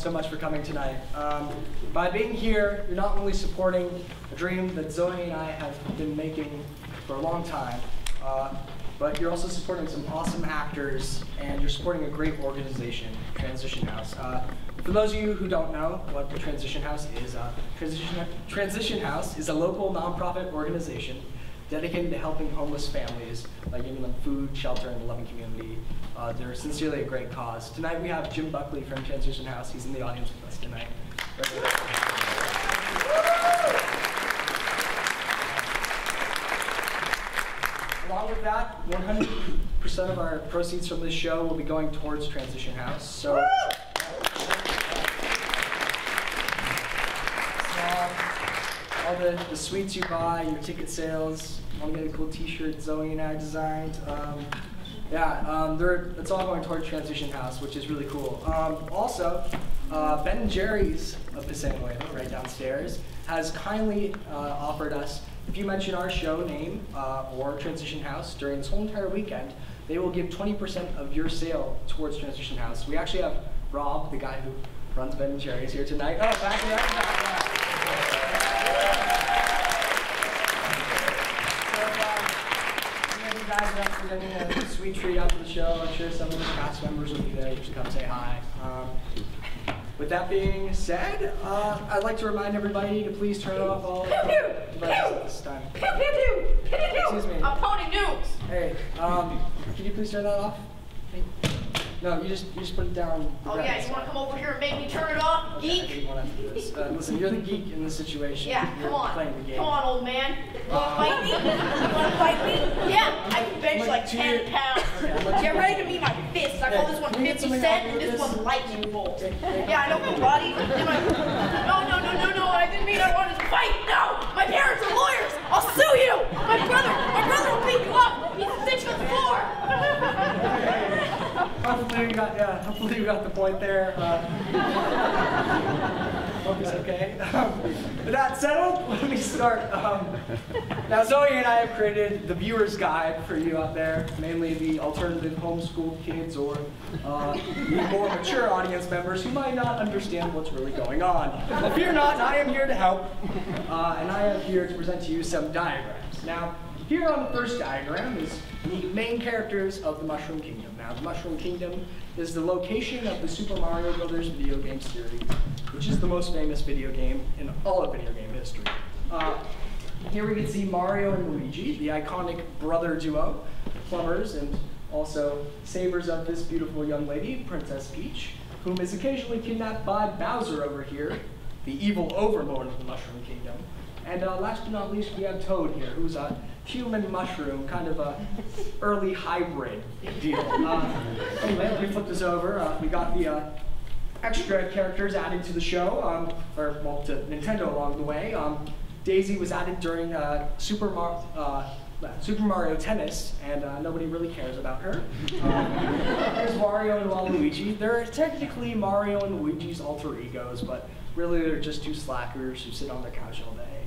so much for coming tonight. Um, by being here, you're not only supporting a dream that Zoe and I have been making for a long time, uh, but you're also supporting some awesome actors, and you're supporting a great organization, Transition House. Uh, for those of you who don't know what the Transition House is, uh, Transition, Transition House is a local nonprofit organization dedicated to helping homeless families by giving them food, shelter, and a loving community. Uh, they're sincerely a great cause. Tonight we have Jim Buckley from Transition House. He's in the audience with us tonight. Along with that, 100% of our proceeds from this show will be going towards Transition House. So. All the, the sweets you buy, your ticket sales, get a cool T-shirt Zoe and I designed. Um, yeah, um, they're, it's all going toward Transition House, which is really cool. Um, also, uh, Ben and Jerry's of Piscataway, right downstairs, has kindly uh, offered us, if you mention our show name uh, or Transition House during this whole entire weekend, they will give 20% of your sale towards Transition House. We actually have Rob, the guy who runs Ben and Jerry's here tonight. Oh, back guys are up for getting a sweet treat after the show. I'm sure some of the cast members will be there just to come say hi. Um, with that being said, uh, I'd like to remind everybody to please turn off all Pew devices at this time. Pew, pew, pew, pew, Excuse me. I'm Pony Nukes. Hey, um, can you please turn that off? No, you just you just put it down. Oh yeah, you want to come over here and make me turn it off, Okay, geek? I wanna do this. Uh, listen, you're the geek in this situation. Yeah, you're come Playing the on. game. Come on, old man. You want to fight me? You want to fight me? Yeah, I can bench like 10 pounds. Get ready to meet my fists. I call this one Can 50 something cent and this this? one's lightning bolt. Okay, okay. Yeah, I know karate. No, no, no, no, no. I didn't mean I wanted to fight. No, my parents are lawyers. I'll sue you. My brother, my brother will beat you up. He's stitched on the floor. Hopefully we got yeah. Hopefully we got the point there. Uh, hope it's okay. Um, with that settled, let me start. Um, now Zoe and I have created the viewer's guide for you out there, mainly the alternative homeschooled kids or uh, the more mature audience members who might not understand what's really going on. But fear not, I am here to help, uh, and I am here to present to you some diagrams. Now. Here on the first diagram is the main characters of the Mushroom Kingdom. Now, the Mushroom Kingdom is the location of the Super Mario Brothers video game series, which is the most famous video game in all of video game history. Uh, here we can see Mario and Luigi, the iconic brother duo, plumbers and also savers of this beautiful young lady, Princess Peach, whom is occasionally kidnapped by Bowser over here, the evil overlord of the Mushroom Kingdom. And uh, last but not least, we have Toad here, who's a human mushroom, kind of a early hybrid deal. Uh, anyway, let me flip this over. Uh, we got the uh, extra characters added to the show, um, or well, to Nintendo along the way. Um, Daisy was added during uh, Super, Mar- uh, Super Mario Tennis, and uh, nobody really cares about her. Um, there's Wario and Waluigi. They're technically Mario and Luigi's alter egos, but really they're just two slackers who sit on their couch all day.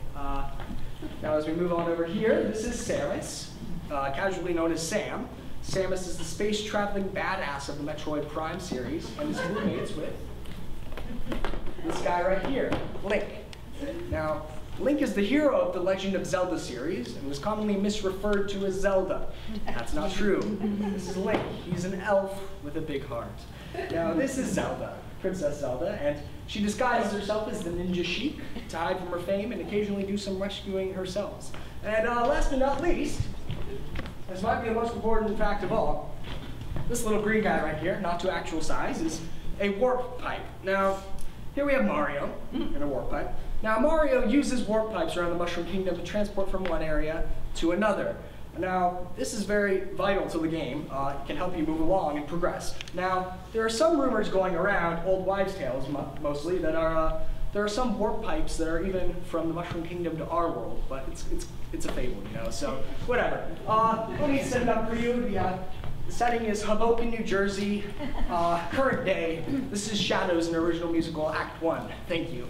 Now, as we move on over here, this is Samus, uh, casually known as Sam. Samus is the space traveling badass of the Metroid Prime series, and is roommates with this guy right here, Link. Now, Link is the hero of the Legend of Zelda series and was commonly misreferred to as Zelda. That's not true. This is Link. He's an elf with a big heart. Now, this is Zelda, Princess Zelda, and she disguises herself as the Ninja Sheik to hide from her fame and occasionally do some rescuing herself. And uh, last but not least, this might be the most important fact of all, this little green guy right here, not to actual size, is a warp pipe. Now, here we have Mario in a warp pipe. Now, Mario uses warp pipes around the Mushroom Kingdom to transport from one area to another. Now, this is very vital to the game. Uh, it can help you move along and progress. Now, there are some rumors going around, old wives' tales mo mostly, that are uh, there are some warp pipes that are even from the Mushroom Kingdom to our world, but it's it's it's a fable, you know. So whatever. Uh, let me set it up for you. The, uh, the setting is Hoboken, New Jersey. Uh, current day. This is Shadows, an original musical, Act One. Thank you.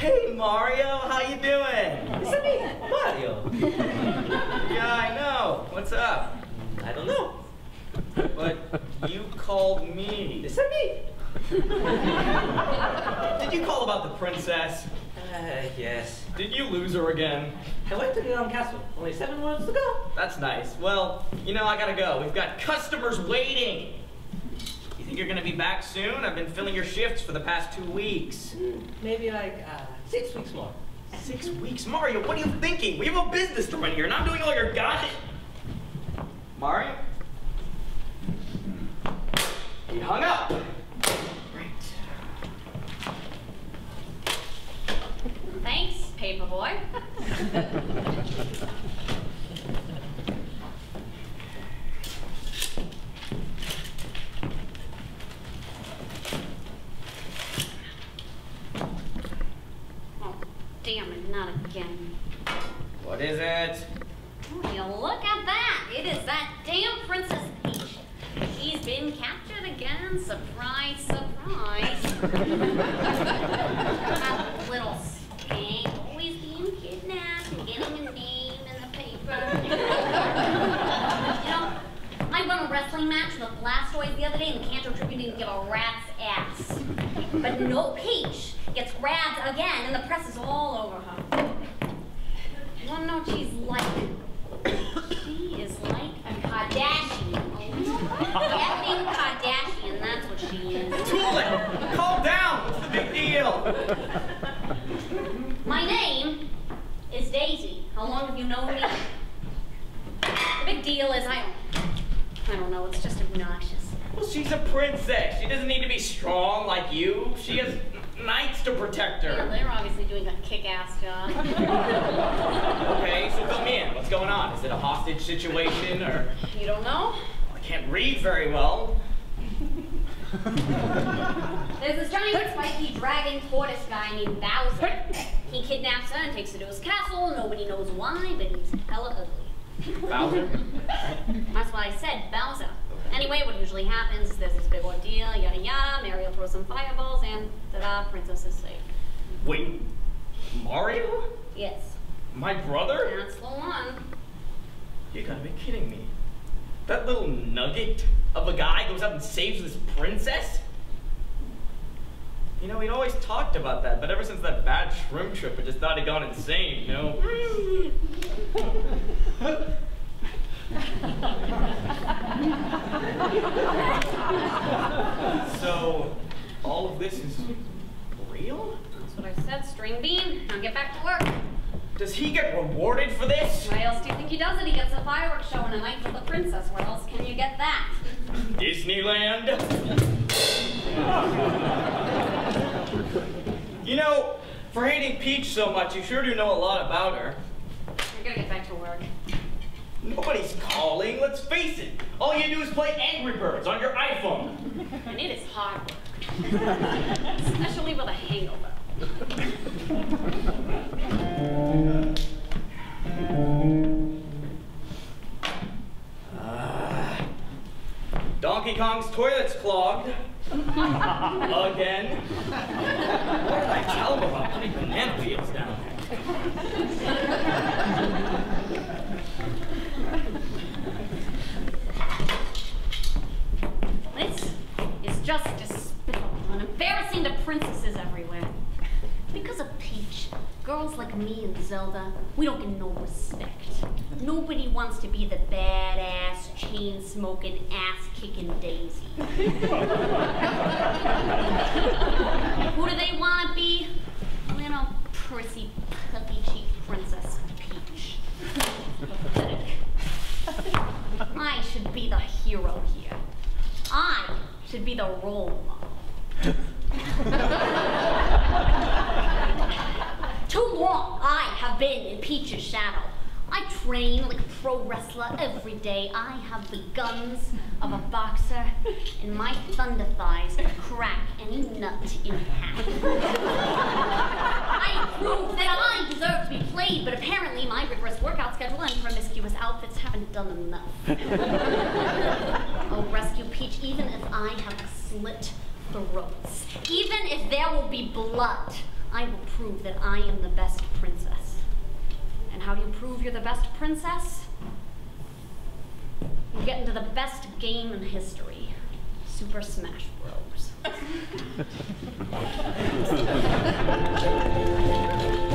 Hey, Mario, how you doing? Is that me? Mario. yeah, I know. What's up? I don't know. But you called me. Is that me? Did you call about the princess? Uh, yes. Did you lose her again? I went to the Elm Castle. Only seven words to go. That's nice. Well, you know, I gotta go. We've got customers waiting. You think you're gonna be back soon? I've been filling your shifts for the past two weeks. Hmm, maybe like, uh, Six weeks more. Six weeks? Mario, what are you thinking? We have a business to run here, and I'm doing all your goddamn... Mario? He hung up. Thanks, Thanks, paperboy. Not again. What is it? Oh, you look at that. It is that damn Princess Peach. She's been captured again. Surprise, surprise. that little skank always being kidnapped and getting a name in the paper. I won a wrestling match with Blastoise the other day, and the Kanto Tribune didn't give a rat's ass. But no Peach gets grabbed again, and the press is all over her. You wanna know what she's like? she is like a Kardashian. Effing Kardashian, that's what she is. Tulip, calm down. What's the big deal? My name is Daisy. How long have you known me? The big deal is I I don't know, it's just obnoxious. Well, she's a princess. She doesn't need to be strong like you. She has knights to protect her. Yeah, they're obviously doing a kick-ass job. Okay, so fill me in. What's going on? Is it a hostage situation or You don't know? I can't read very well? There's this giant spiky dragon tortoise guy named Bowser. He kidnaps her and takes her to his castle. Nobody knows why, but he's hella ugly. Bowser? That's what I said, Bowser. Anyway, what usually happens is there's this big ordeal, yada yada, Mario throws some fireballs, and ta-da, princess is safe. Wait, Mario? Yes, My brother? that's the one. You gotta be kidding me. That little nugget of a guy goes out and saves this princess? You know, we'd always talked about that, but ever since that bad shrimp trip, I just thought he'd gone insane, you know? so, all of this is real? That's what I said, string bean. Now get back to work. Does he get rewarded for this? Why else do you think he does it? He gets a fireworks show and a night with the princess. Where else can you get that? Disneyland? you know, for hating Peach so much, you sure do know a lot about her. You're gonna get back to work. Nobody's calling, let's face it. All you do is play Angry Birds on your iPhone. And it is hard work. Especially with a hangover. Donkey Kong's toilet's clogged. Again. What did I tell him about putting banana peels down there? This is just despicable and embarrassing to princesses everywhere. Because of Peach, girls like me and Zelda, we don't get no respect. Nobody wants to be the badass, chain-smoking, ass-kicking Daisy. Who do they want to be? Little prissy, puffy-cheeked princess Peach. Pathetic. I should be the hero here. I should be the role model. Too long I have been in Peach's shadow. I train like a pro wrestler every day. I have the guns of a boxer, and my thunder thighs crack any nut in half. I prove that I deserve to be played, but apparently my rigorous workout schedule and promiscuous outfits haven't done enough. I'll rescue Peach even if I have slit throats. Even if there will be blood, I will prove that I am the best princess. And how do you prove you're the best princess? You get into the best game in history, Super Smash Bros.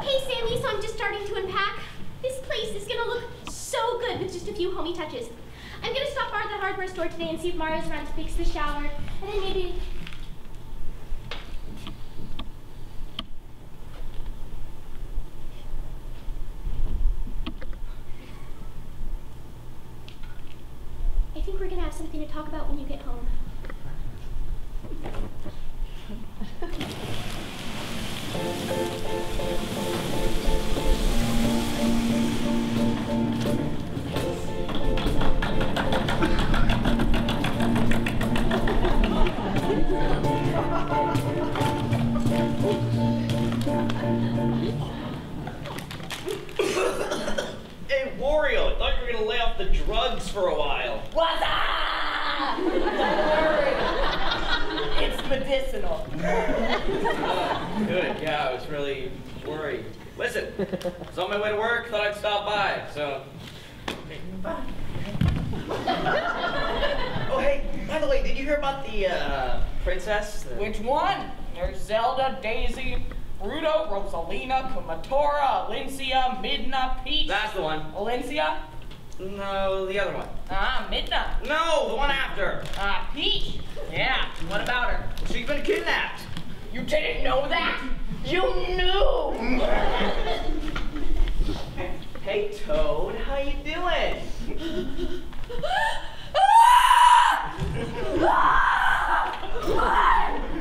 Hey Sammy, so I'm just starting to unpack. This place is gonna look so good with just a few homey touches. I'm gonna stop by the hardware store today and see if Mario's around to fix the shower, and then maybe I think we're gonna have something to talk about when you get home. No, the other one. Ah, Midna. No, the one after. Ah, Peach. Yeah, what about her? She's been kidnapped. You didn't know that? You knew! Hey, Toad, how you doing?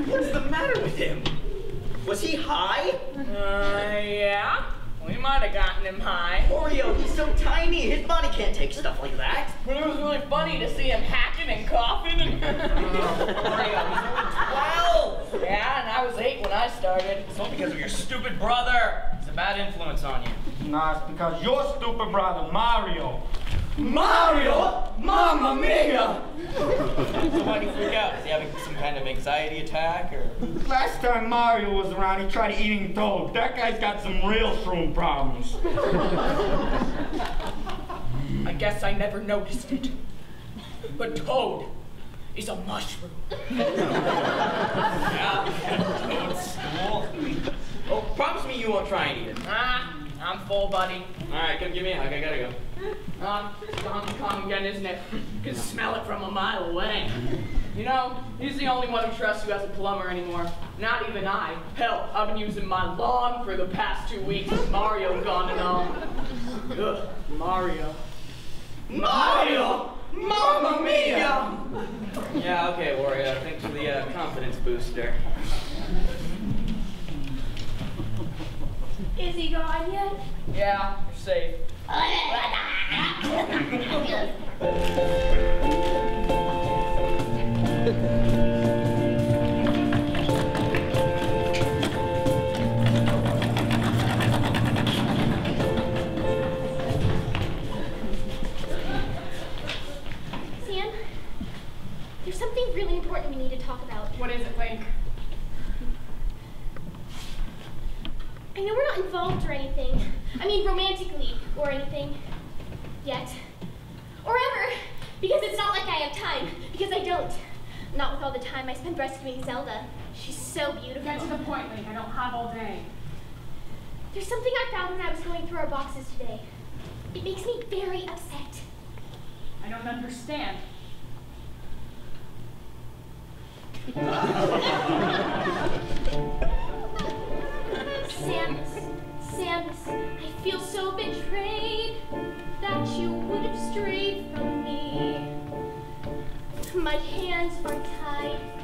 What's the matter with him? Was he high? Uh, yeah. We might have gotten him high. Wario, he's so tiny. His body can't take stuff like that. But it was really funny to see him hacking and coughing and. Wario, he's only 12. yeah, and I was eight when I started. It's all because of your stupid brother. He's a bad influence on you. Nah, it's because your brother, Mario. Mario! Mamma mia! So why do you freak out? Is he having some kind of anxiety attack or? Last time Mario was around, he tried eating Toad. That guy's got some real shroom problems. I guess I never noticed it. But Toad is a mushroom. Yeah, Toad's cool. Oh, promise me you won't try and eat it. Ah, I'm full, buddy. All right, come give me a hug. I gotta go. Um, it's Donkey Kong again, isn't it? You can smell it from a mile away. You know, he's the only one who trusts you as a plumber anymore. Not even I. Hell, I've been using my lawn for the past two weeks with Mario gone and all. Ugh, Mario. Mario! Mamma mia! Yeah, okay, Wario. Thanks for the uh, confidence booster. Is he gone yet? Yeah, you're safe. Sam, there's something really important we need to talk about. What is it, Link? I know we're not involved or anything. I mean, romantically or anything. Yet. Or ever. Because it's not like I have time. Because I don't. Not with all the time I spend rescuing Zelda. She's so beautiful. Get to the point, Link. I don't have all day. There's something I found when I was going through our boxes today. It makes me very upset. I don't understand. Samus, Samus, I feel so betrayed that you would have strayed from me. My hands are tied.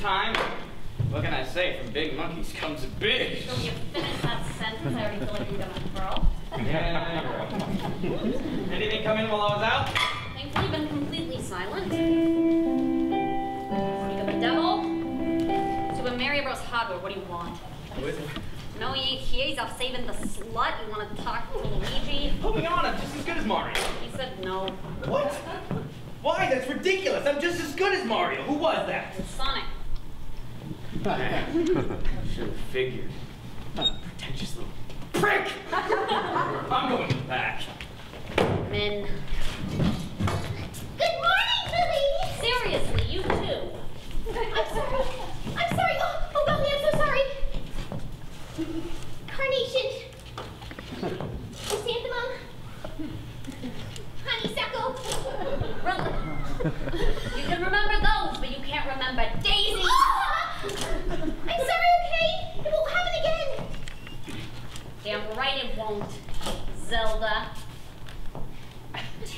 Time. What can I say? From big monkeys comes big. So you finish that sentence, I already feel like you're gonna throw. Yeah, you're right. Anything come in while I was out? Thankfully, you've been completely silent. Speak of a devil. Super Mario's Hardware, what do you want? Who is it? No, he ain't here. He's off saving the slut. You want to talk to Luigi? Put me on, I'm just as good as Mario. He said no. What? Why? That's ridiculous. I'm just as good as Mario. Who was that? It's Sonic. Should have figured. What a pretentious little prick! I'm going back. Men. Good morning, Lily! Seriously, you too. I'm sorry. I'm sorry. Oh, oh Golly, I'm so sorry. Carnation. Chrysanthemum. Honeysuckle. Brother. You can remember those, but you can't remember Daisy. Ah! I'm sorry, okay? It won't happen again. Damn right it won't. Zelda.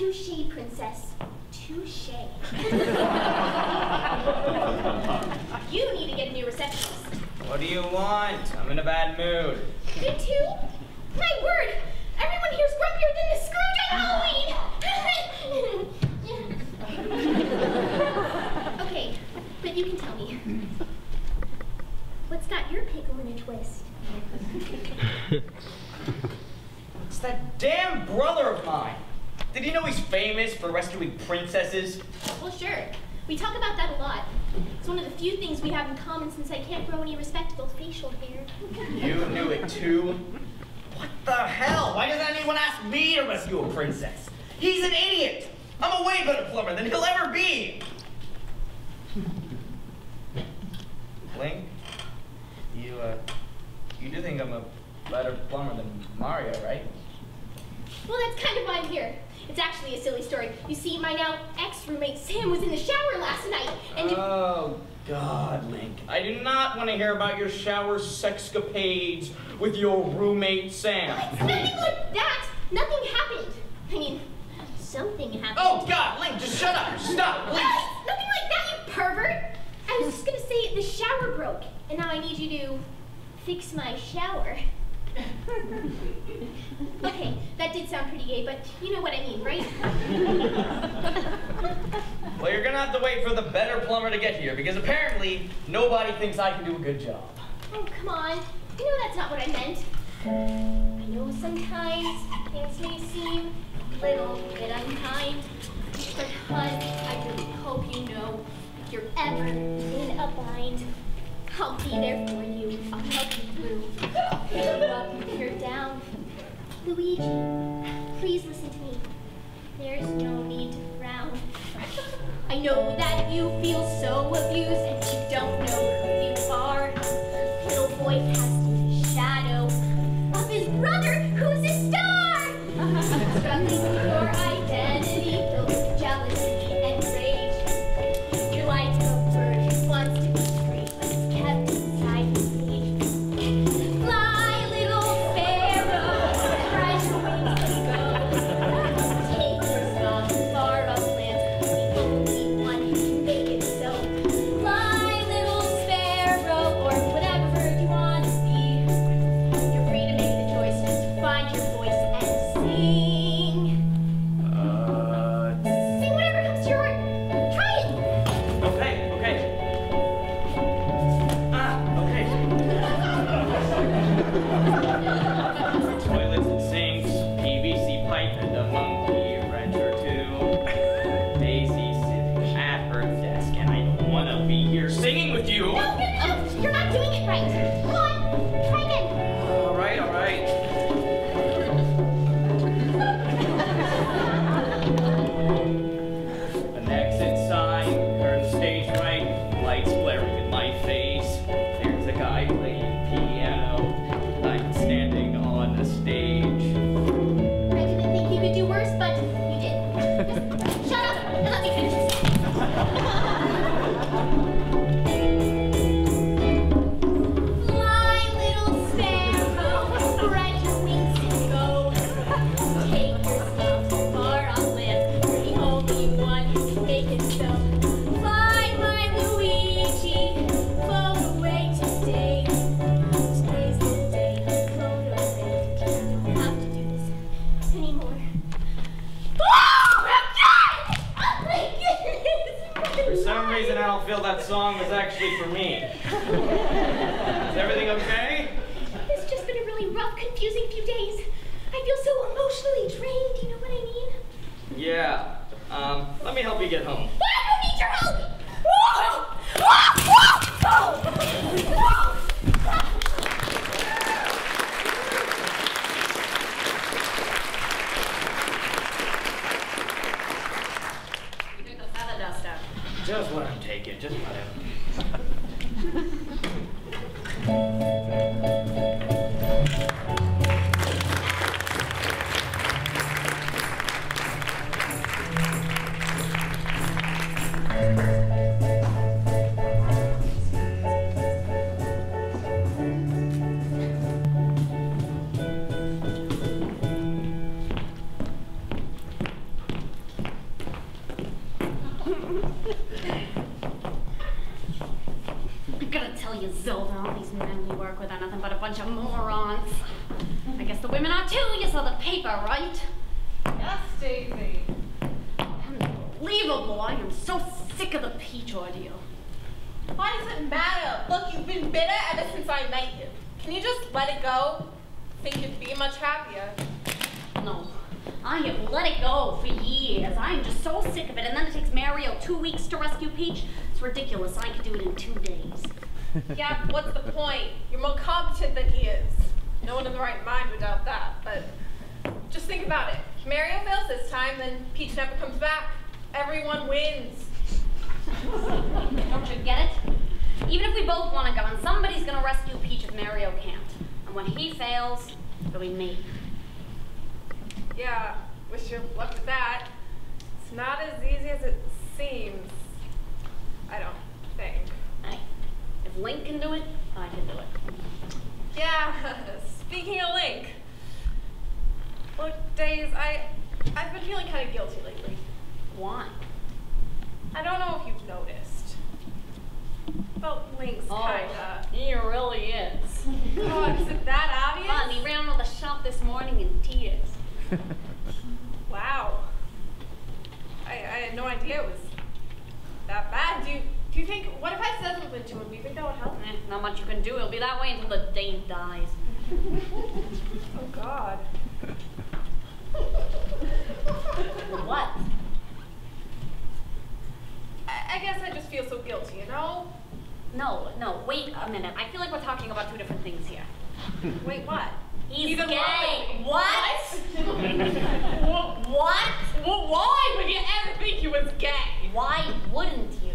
Touche, princess. Touche. you need to get a new receptionist. What do you want? I'm in a bad mood. You too? My word! Everyone here's grumpier than the Scrooge at Halloween! okay, but you can tell me. What's got your pickle in a twist? It's that damn brother of mine. Did you know he's famous for rescuing princesses? Well, sure. We talk about that a lot. It's one of the few things we have in common since I can't grow any respectable facial hair. You knew it too? What the hell? Why doesn't anyone ask me to rescue a princess? He's an idiot! I'm a way better plumber than he'll ever be! Link, you, uh, you do think I'm a better plumber than Mario, right? Well, that's kind of why I'm here. It's actually a silly story. You see, my now ex-roommate Sam was in the shower last night, and Oh, God, Link. I do not want to hear about your shower sexcapades with your roommate Sam. it's nothing like that. Nothing happened. I mean, something happened. Oh, God, Link, just shut up. Stop, please. nothing like that, you pervert. I was just gonna say the shower broke, and now I need you to fix my shower. Okay, that did sound pretty gay, but you know what I mean, right? Well, you're gonna have to wait for the better plumber to get here because apparently nobody thinks I can do a good job. Oh, come on. You know that's not what I meant. I know sometimes things may seem a little bit unkind, but hun, I really hope you know if you're ever in a bind, I'll be there for you. I'll help you through. Pick you up if you're down. Luigi, please listen to me. There's no need to frown. I know that you feel so abused and you don't know who you are. Little boy cast paper, right? Yes, Daisy. Unbelievable. I am so sick of the peach ordeal. Why does it matter? Look, you've been bitter ever since I met you. Can you just let it go? Think you'd be much happier. No. I have let it go for years. I am just so sick of it. And then it takes Mario two weeks to rescue Peach. It's ridiculous. I could do it in two days. Yeah, what's the point? You're more competent than he is. No one in the right mind would doubt that, but just think about it. If Mario fails this time, then Peach never comes back. Everyone wins. Don't you get it? Even if we both want to go, and somebody's gonna rescue Peach if Mario can't. And when he fails, it'll be me. Yeah, wish you luck with that. It's not as easy as it seems. I don't think. Hey, if Link can do it, I can do it. Yeah, speaking of Link. Days, I I've been feeling kind of guilty lately. Why? I don't know if you've noticed. But Link's kinda. he really is. Oh, is it that obvious? Fun, he ran around the shop this morning in tears. Wow. I, I had no idea it was that bad. Do you, do you think, what if I said something to him? Do you think that would help? Eh, not much you can do. It'll be that way until the day dies. Oh, God. What? I, I guess I just feel so guilty, you know? No, no, wait a minute. I feel like we're talking about two different things here. Wait, what? He's He's gay. love with me. What? What? What? Well, why would you ever think he was gay? Why wouldn't you?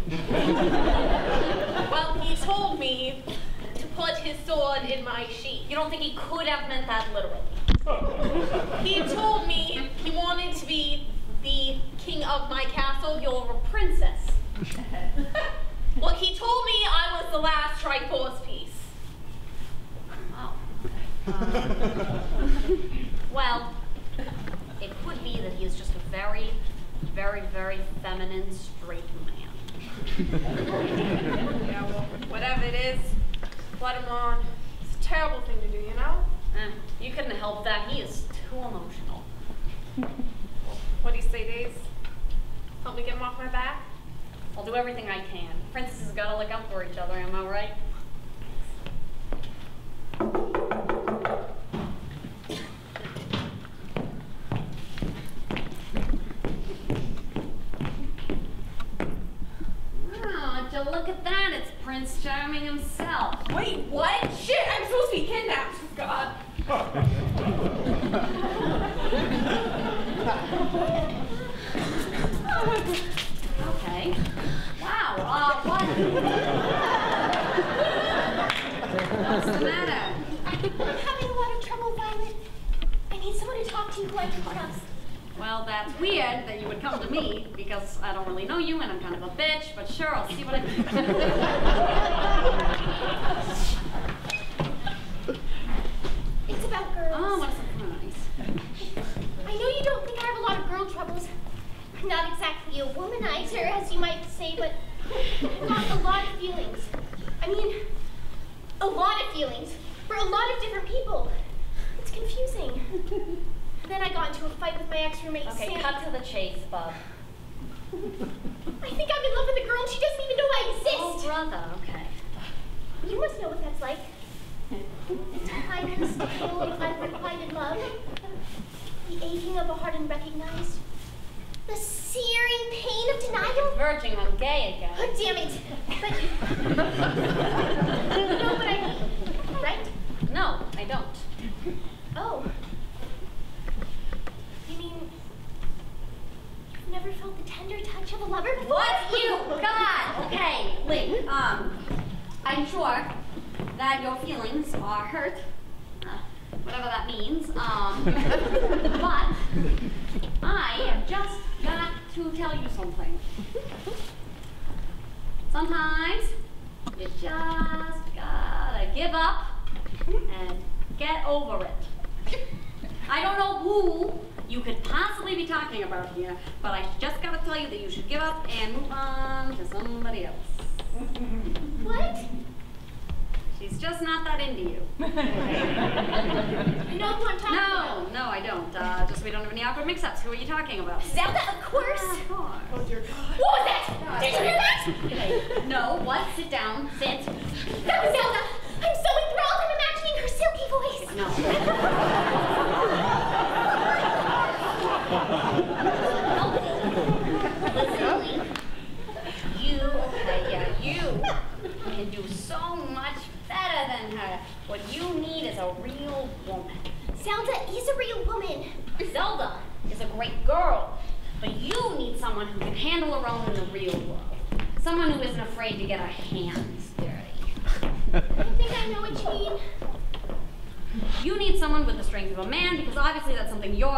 Well, he told me put his sword in my sheath. You don't think he could have meant that literally? He told me he wanted to be the king of my castle. You're a princess. Well, he told me I was the last Triforce piece. Wow. Um, well, it could be that he is just a very, very, very feminine, straight man. Yeah, well, whatever it is, let him on. It's a terrible thing to do, you know? Eh, you couldn't help that. He is too emotional. What do you say, Days? Help me get him off my back? I'll do everything I can. Princesses gotta look out for each other, am I right? Oh, would you look at that? It's Prince Charming himself. Wait, what? Shit, I'm supposed to be kidnapped. God. Okay. Wow. Uh, what? What's the matter? I'm having a lot of trouble, Violet. I need someone to talk to who I can trust. Well, that's weird that you would come to me because I don't really know you and I'm kind of a bitch, but sure, I'll see what I can do.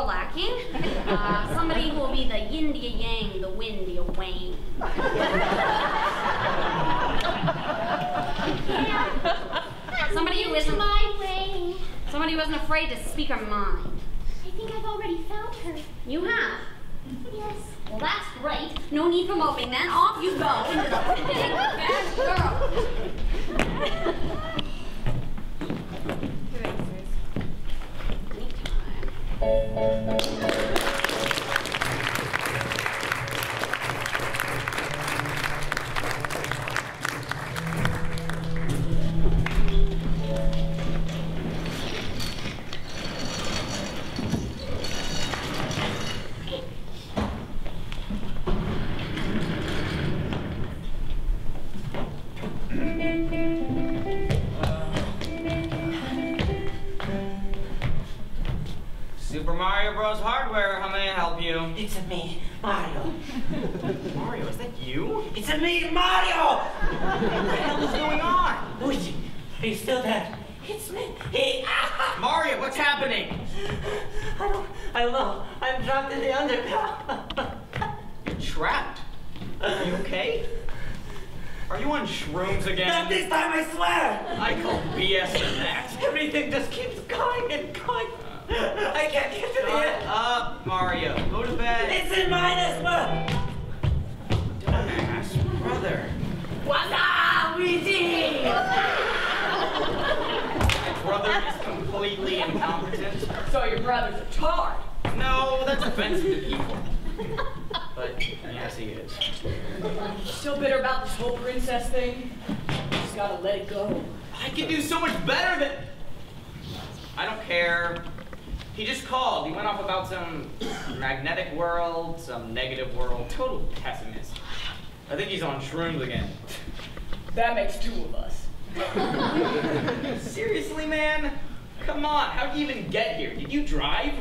lacking. Uh, somebody who will be the yin to yang, the wind to wane. Somebody who isn't my way. Somebody who isn't afraid to speak her mind. I think I've already found her. You have. Yes. Well, that's great. No need for moping then. Off you go into the bad girl. Thank you. total pessimist. I think he's on shrooms again. That makes two of us. Seriously, man? Come on, how'd you even get here? Did you drive?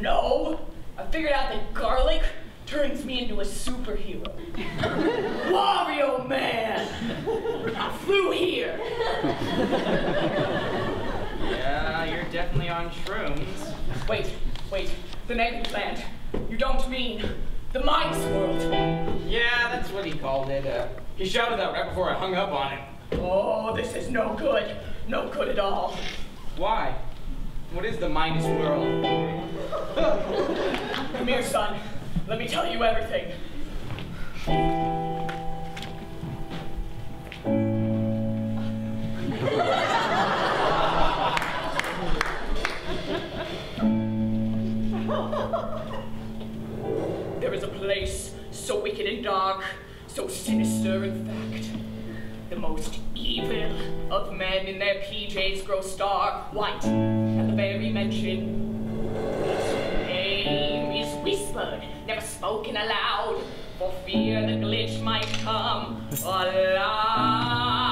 No. I figured out that garlic turns me into a superhero. Wario Man! I flew here! yeah, you're definitely on shrooms. Wait, wait. The native plant. You don't mean the minus world. Yeah, that's what he called it. Uh, he shouted that right before I hung up on him. Oh, this is no good. No good at all. Why? What is the minus world? Come here, son. Let me tell you everything. There is a place so wicked and dark, so sinister in fact. The most evil of men in their PJs grow stark white at the very mention. His name is whispered, never spoken aloud, for fear the glitch might come alive.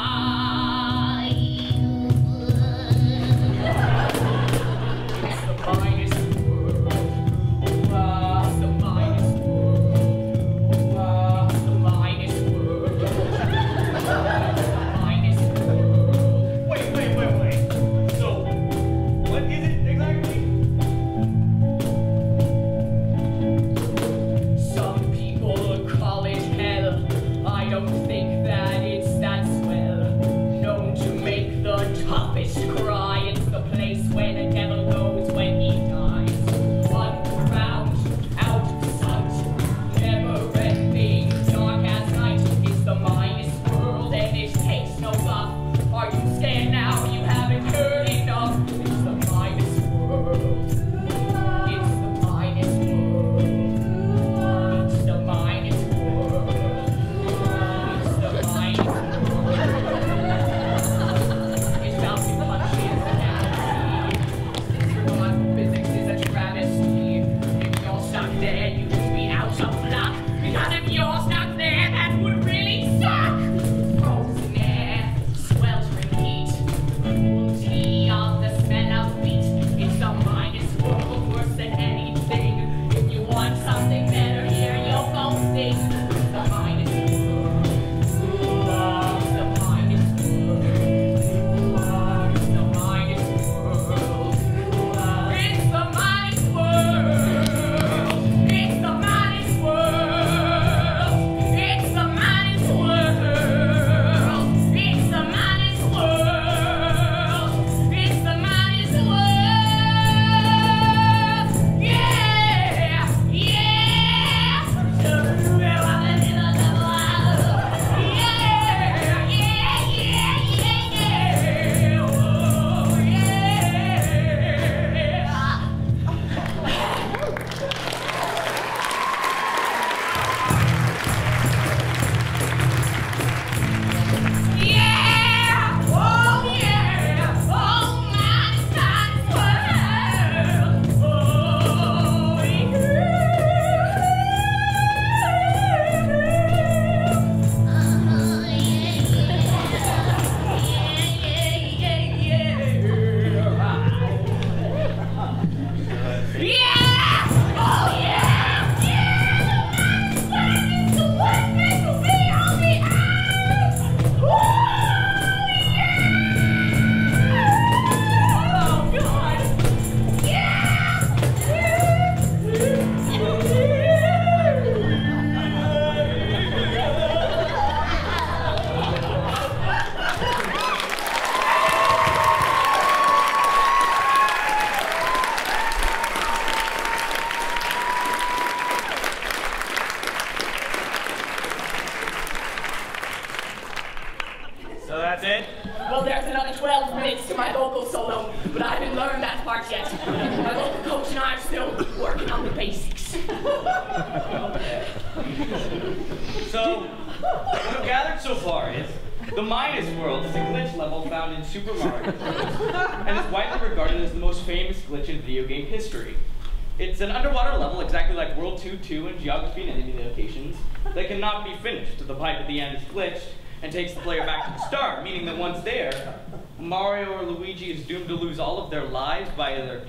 that once there, Mario or Luigi is doomed to lose all of their lives by either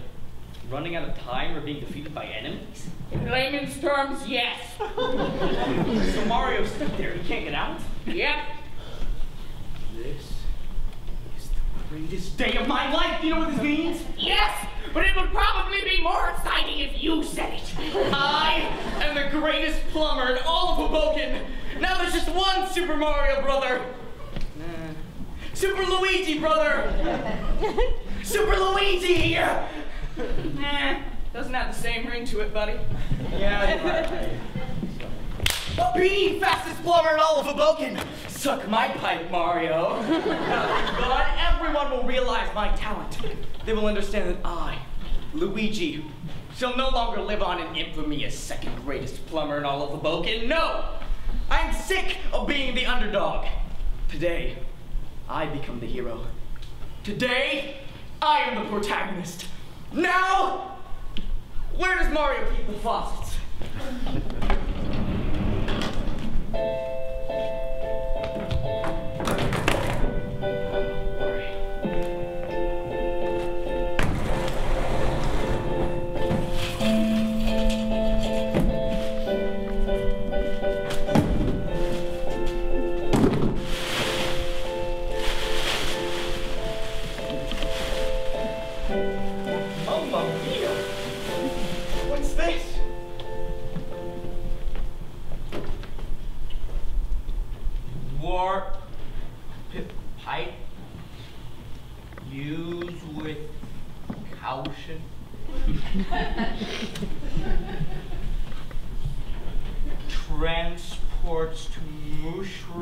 running out of time or being defeated by enemies? In layman's terms, yes. so Mario's stuck there. He can't get out? Yep. This is the greatest day of my life. You know what Luigi, brother! Super Luigi! nah, doesn't have the same ring to it, buddy. Yeah, But be fastest plumber in all of Hoboken! Suck my pipe, Mario. but everyone will realize my talent. They will understand that I, Luigi, shall no longer live on in infamy as second greatest plumber in all of Hoboken. No! I'm sick of being the underdog. Today, I become the hero. Today, I am the protagonist. Now, where does Mario keep the faucets?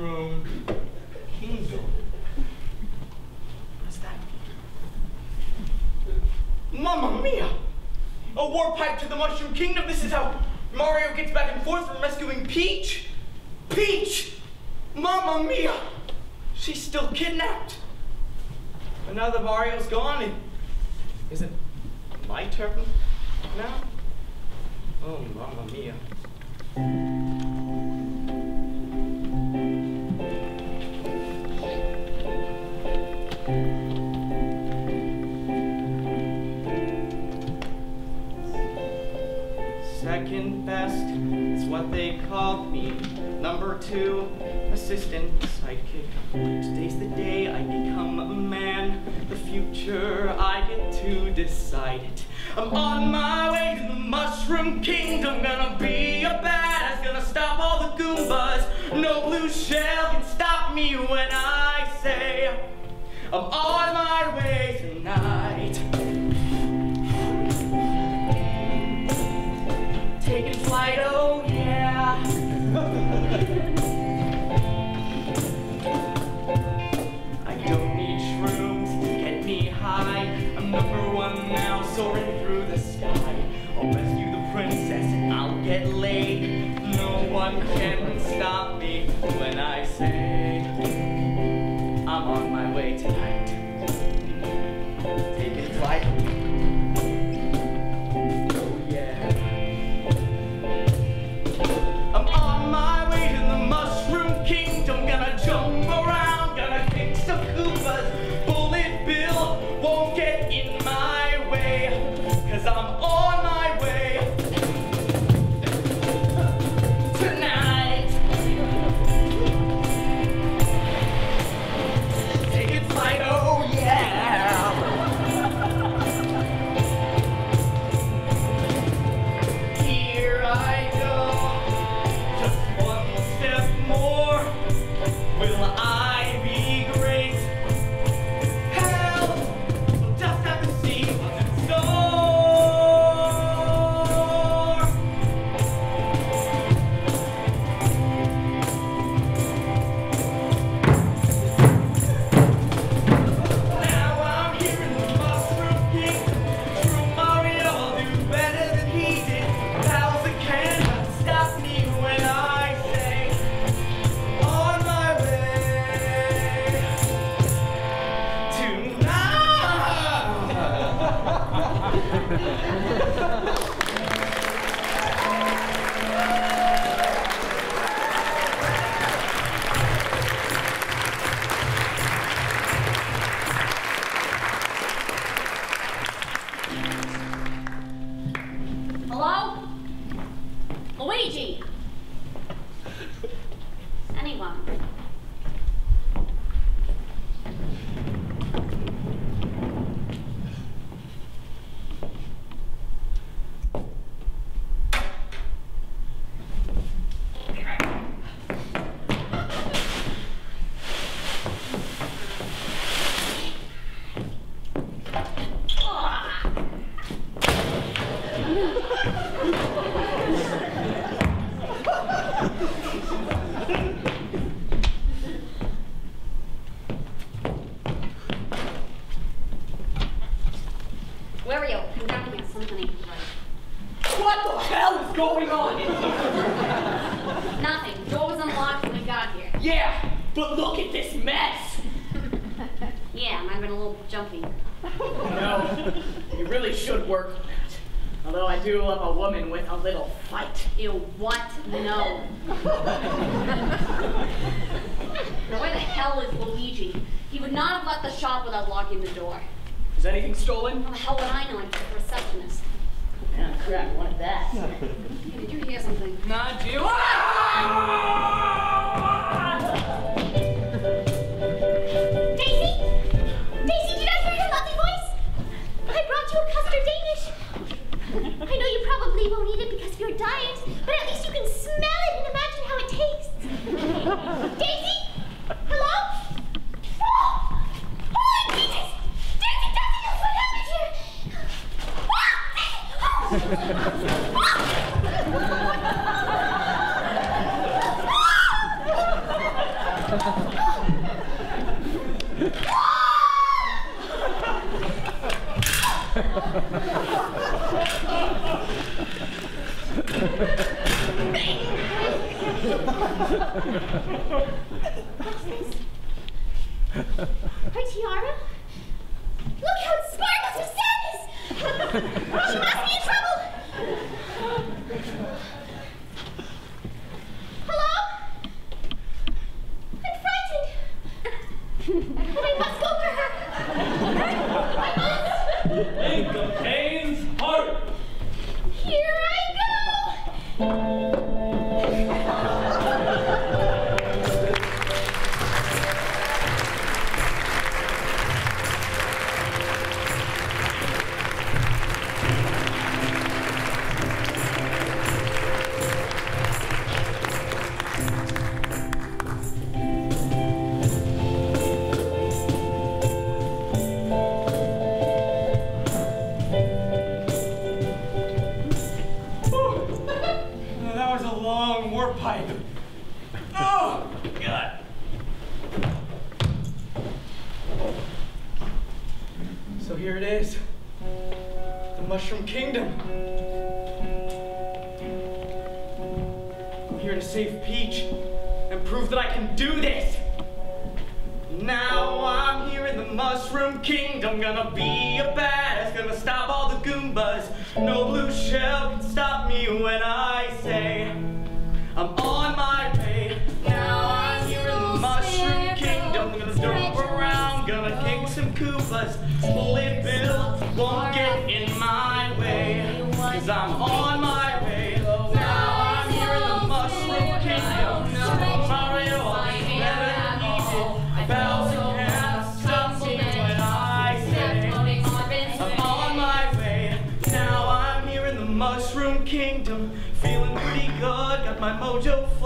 Mushroom Kingdom. What's that? Mamma mia! A warp pipe to the Mushroom Kingdom. This is how Mario gets back and forth from rescuing Peach. Peach! Mamma mia! She's still kidnapped. But now that Mario's gone, it, is it my turn now? Oh, mamma mia. What they called me. Number two, assistant sidekick. Today's the day I become a man. The future, I get to decide it. I'm on my way to the Mushroom Kingdom. Gonna be a badass, gonna stop all the Goombas. No blue shell can stop me when I say I'm on my way tonight. One can stop me when I say got my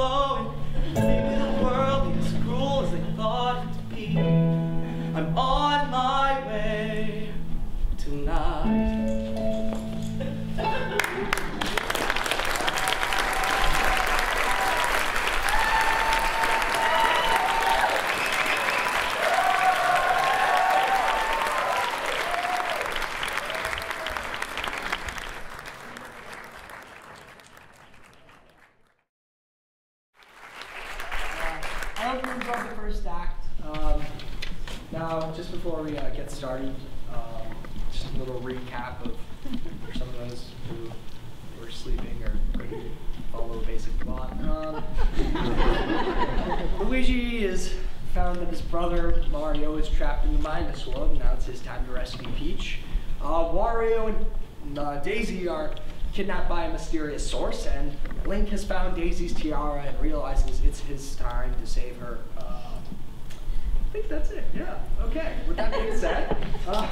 Daisy's tiara and realizes it's his time to save her. Uh, I think that's it. Yeah. Okay. With that being said, uh,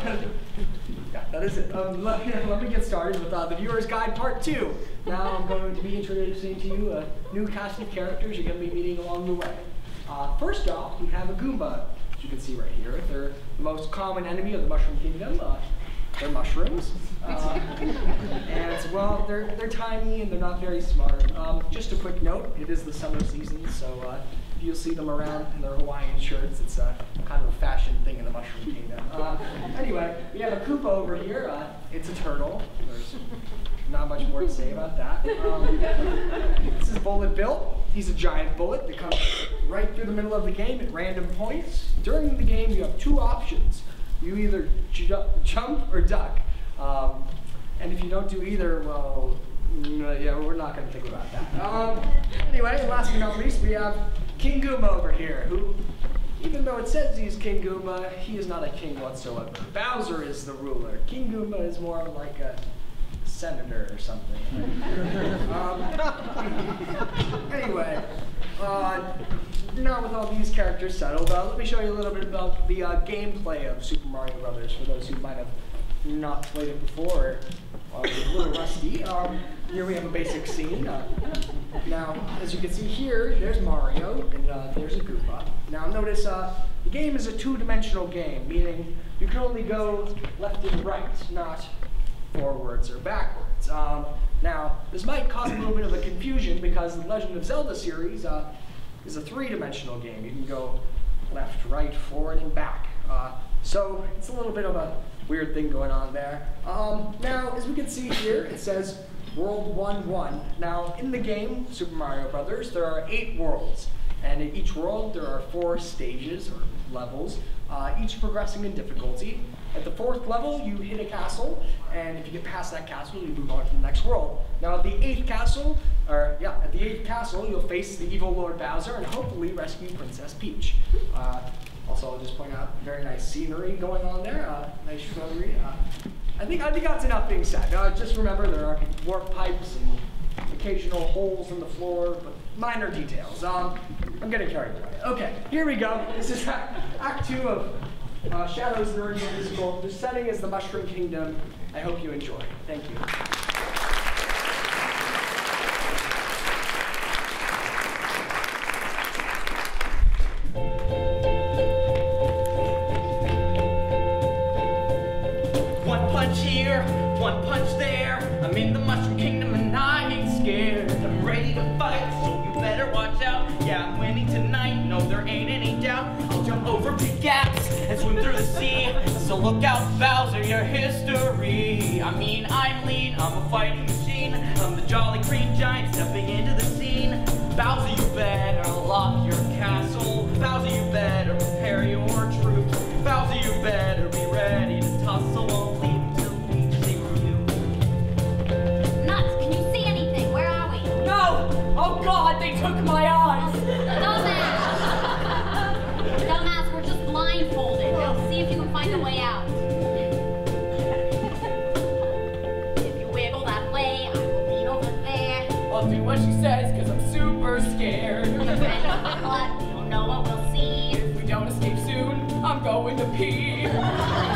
yeah, that is it. Um, let, let me get started with uh, the viewer's guide part two. Now I'm going to be introducing to you a new cast of characters you're going to be meeting along the way. Uh, first off, we have a Goomba, as you can see right here. They're the most common enemy of the Mushroom Kingdom. They're mushrooms. Uh, and well, they're they're tiny and they're not very smart. Um, just a quick note: it is the summer season, so uh, you'll see them around in their Hawaiian shirts. It's a kind of a fashion thing in the Mushroom Kingdom. Uh, anyway, we have a Koopa over here. Uh, it's a turtle. There's not much more to say about that. Um, this is Bullet Bill. He's a giant bullet that comes right through the middle of the game at random points. During the game, you have two options. You either ju- jump or duck. Um, and if you don't do either, well, yeah, we're not going to think about that. Um, anyway, last but not least, we have King Goomba over here, who, even though it says he's King Goomba, he is not a king whatsoever. Bowser is the ruler. King Goomba is more like a senator or something. um, anyway, uh, now with all these characters settled, uh, let me show you a little bit about the uh, gameplay of Super Mario Brothers for those who might have not played it before or are a little rusty. Um, here we have a basic scene. Uh, now, as you can see here, there's Mario and uh, there's a Goomba. Now notice uh, the game is a two-dimensional game, meaning you can only go left and right, not forwards or backwards. Um, now, this might cause a little bit of a confusion because the Legend of Zelda series uh, is a three-dimensional game. You can go left, right, forward, and back. Uh, so it's a little bit of a weird thing going on there. Um, now, as we can see here, it says World 1 1. Now, in the game, Super Mario Brothers, there are eight worlds. And in each world, there are four stages or levels, uh, each progressing in difficulty. At the fourth level, you hit a castle, and if you get past that castle, you move on to the next world. Now, at the eighth castle, or yeah, at the eighth castle, you'll face the evil Lord Bowser and hopefully rescue Princess Peach. Uh, also, I'll just point out very nice scenery going on there. Uh, nice shrubbery. Uh, I think I think that's enough being said. Uh, just remember there are warp pipes and occasional holes in the floor, but minor details. Um, I'm getting carried away. Okay, here we go. This is act Two of uh, Shadows the Original Musical. The setting is the Mushroom Kingdom. I hope you enjoy. Thank you. One swim through the sea. So look out, Bowser, your history. I mean, I'm lean, I'm a fighting machine. I'm the Jolly Green Giant stepping into the scene. Bowser, you better lock your castle. Bowser, you better prepare your troops. Bowser, you better be ready to tussle. Won't leave until we see you. Nuts, can you see anything? Where are we? No! Oh God, they took my eyes! If you can find a way out. if you wiggle that way, I will lean over there. I'll do what she says, cause I'm super scared. What? We don't know what we'll see. if we don't escape soon, I'm going to pee.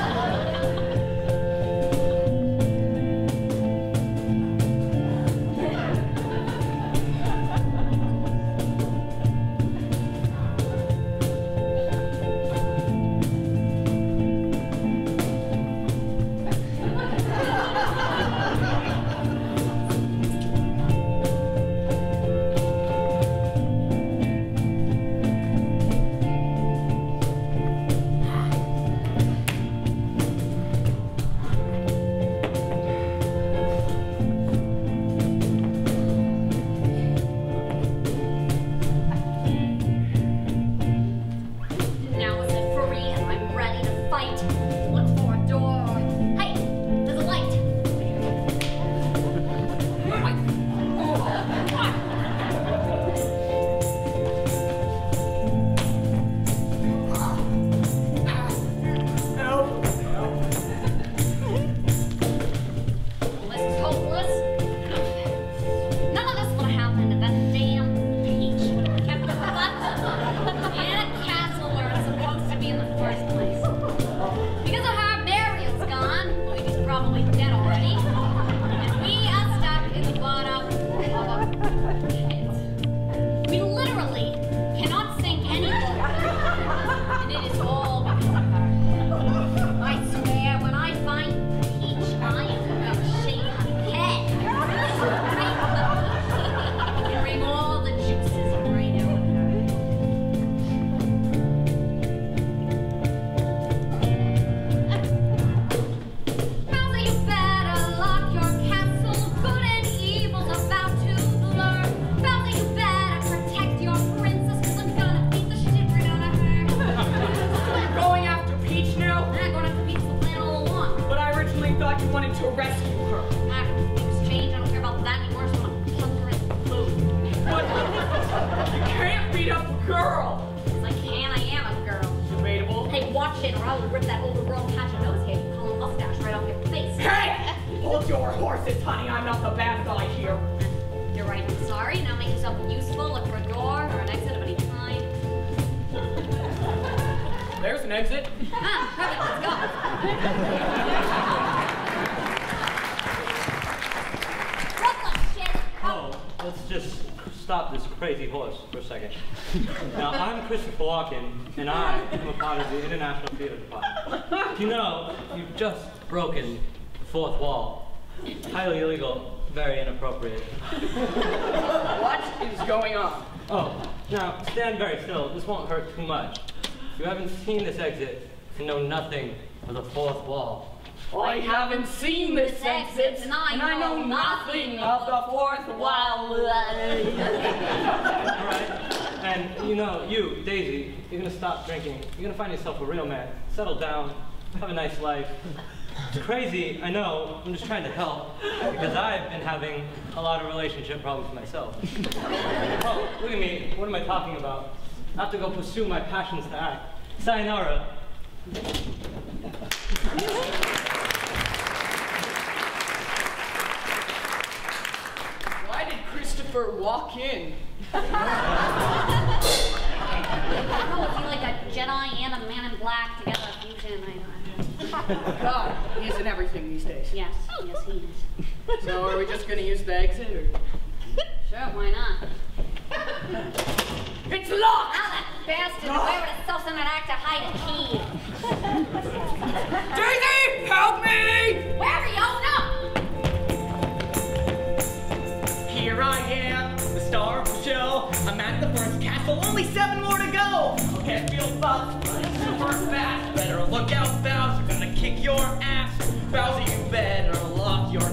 Walking, and I am a part of the International Theater Department. You know, you've just broken the fourth wall. Highly illegal, very inappropriate. what is going on? Oh, now, stand very still. This won't hurt too much. You haven't seen this exit and know nothing of the fourth wall. I haven't seen this exit, and I, and I know, nothing, nothing of the fourth wall. All right. And you know, you, Daisy, you're gonna stop drinking. You're gonna find yourself a real man. Settle down, have a nice life. It's crazy, I know, I'm just trying to help, because I've been having a lot of relationship problems myself. oh, look at me, what am I talking about? I have to go pursue my passions to act. Sayonara. for walk in. Oh, it would be like a Jedi and a man in black together fusion. God, he is in everything these days. Yes, yes, he is. So are we just gonna use the exit or? Sure, why not? it's locked! How the bastard, oh. where would a salesman act to hide a key? Daisy, help me! Where are you? No! here I am, the star of the show. I'm at the first castle, only seven more to go. Okay, I feel buff. but super fast. Better look out, Bowser, gonna kick your ass. Bowser, you better lock your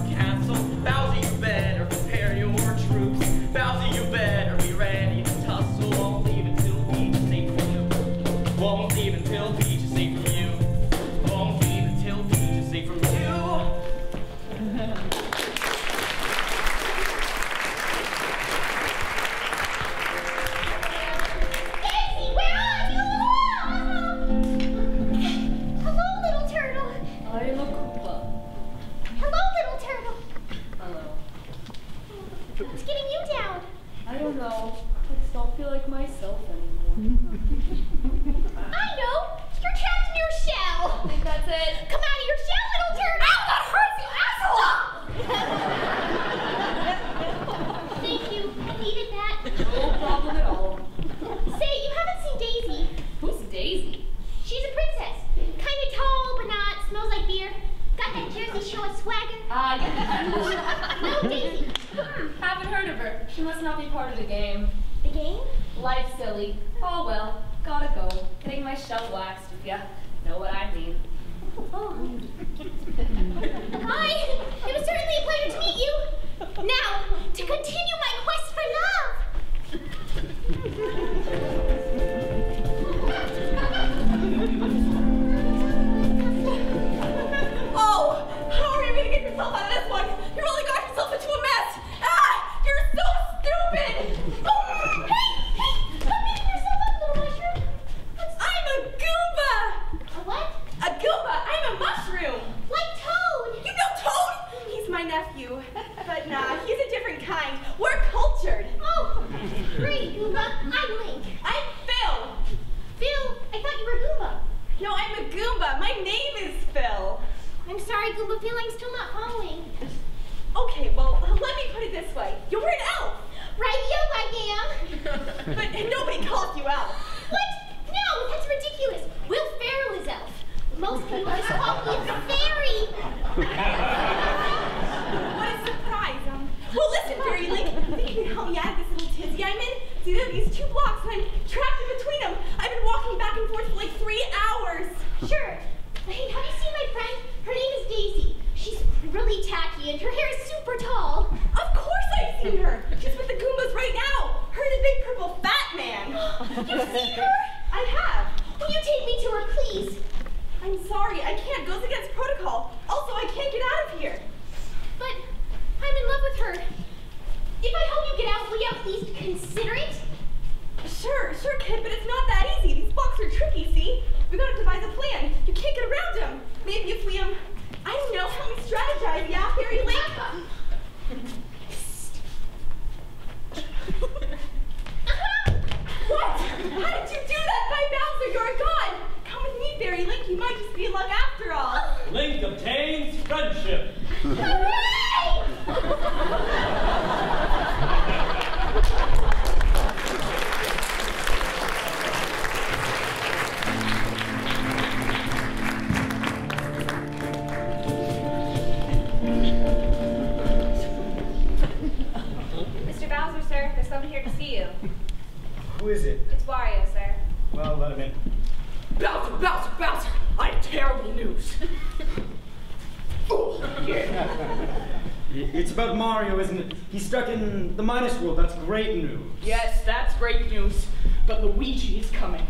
He's stuck in the minus world. That's great news. Yes, that's great news. But Luigi is coming.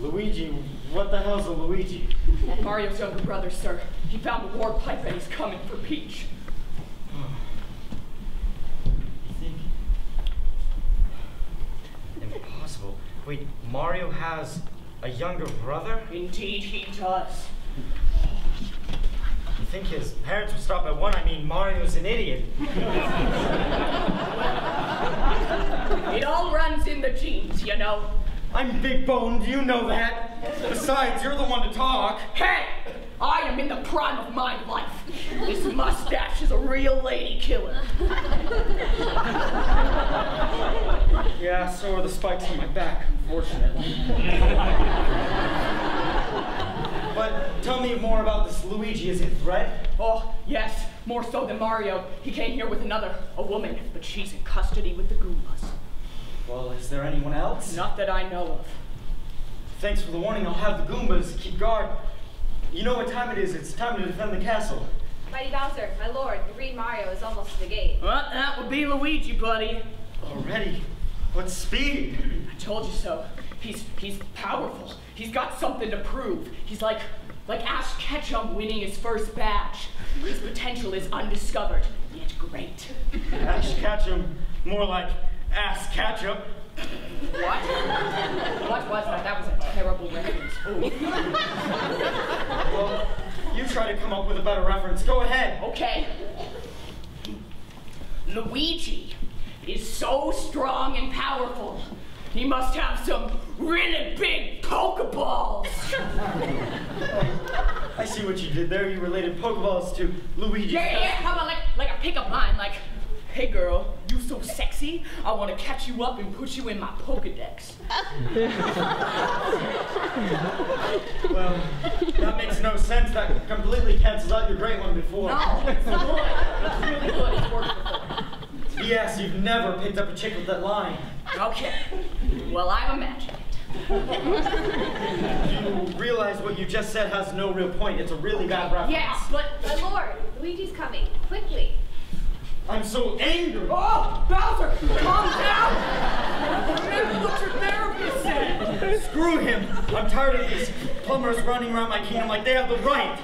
Luigi, what the hell's a Luigi? Mario's younger brother, sir. He found the warp pipe and he's coming for Peach. Impossible. Wait, Mario has a younger brother? Indeed, he does. You think his parents would stop at one? I mean, Mario's an idiot. It all runs in the genes, you know. I'm big boned, you know that. Besides, you're the one to talk. Hey! I am in the prime of my life. This mustache is a real lady killer. Yeah, so are the spikes on my back, unfortunately. but tell me more about this Luigi. Is it Fred? Oh, yes, more so than Mario. He came here with another, a woman, but she's in custody with the Goombas. Well, is there anyone else? Not that I know of. Thanks for the warning. I'll have the Goombas keep guard. You know what time it is. It's time to defend the castle. Mighty Bowser, my lord, the green Mario is almost to the gate. Well, that would be Luigi, buddy. Already? What speed? I told you so. He's he's powerful. He's got something to prove. He's like like Ash Ketchum winning his first badge. His potential is undiscovered, yet great. Ash Ketchum. More like ass ketchup. What? What was that? That was a terrible reference. Well, you try to come up with a better reference. Go ahead. Okay. Luigi is so strong and powerful. He must have some really big Pokeballs. I see what you did there. You related Pokeballs to Luigi. Yeah, yeah, yeah. How about like like a pickup line, like, "Hey girl, you so sexy. I want to catch you up and put you in my Pokedex." Well, that makes no sense. That completely cancels out your great one before. No, it's good. It's really good. It's worked before. Yes, you've never picked up a chick with that line. Okay. Well, I've imagined it. You realize what you just said has no real point. It's a really bad reference. Yes, but My lord, Luigi's coming. Quickly. I'm so angry. oh, Bowser, calm down. Remember what your therapist said. Screw him. I'm tired of these plumbers running around my kingdom like they have the right.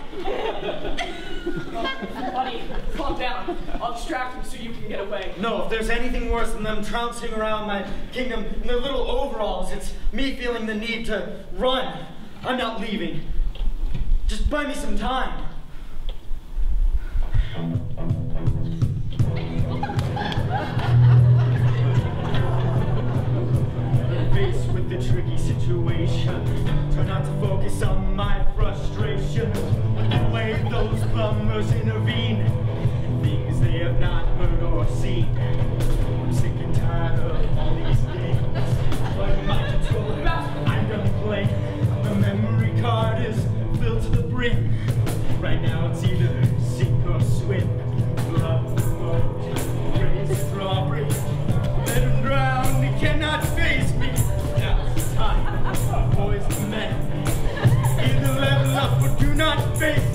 Buddy, calm down. I'll distract him so you can get away. No, if there's anything worse than them trouncing around my kingdom in their little overalls, it's me feeling the need to run. I'm not leaving. Just buy me some time. Faced with the tricky situation, try not to focus on my frustration. Way those plumbers intervene in things they have not heard or seen. I'm sick and tired of all these games. My I'm. The memory card is filled to the brim. Right now it's either not face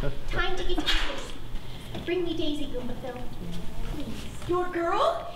Time to get to Bring me Daisy, Goomba Phil. Please. Your girl?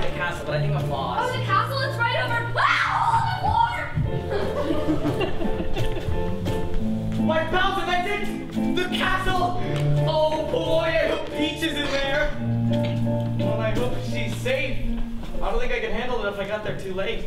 by the castle, but I think I'm lost. Oh, the castle is right over. Ah, oh, My pals, that's it! The castle! Oh boy, I hope Peach is in there. Well, I hope she's safe. I don't think I can handle it if I got there too late.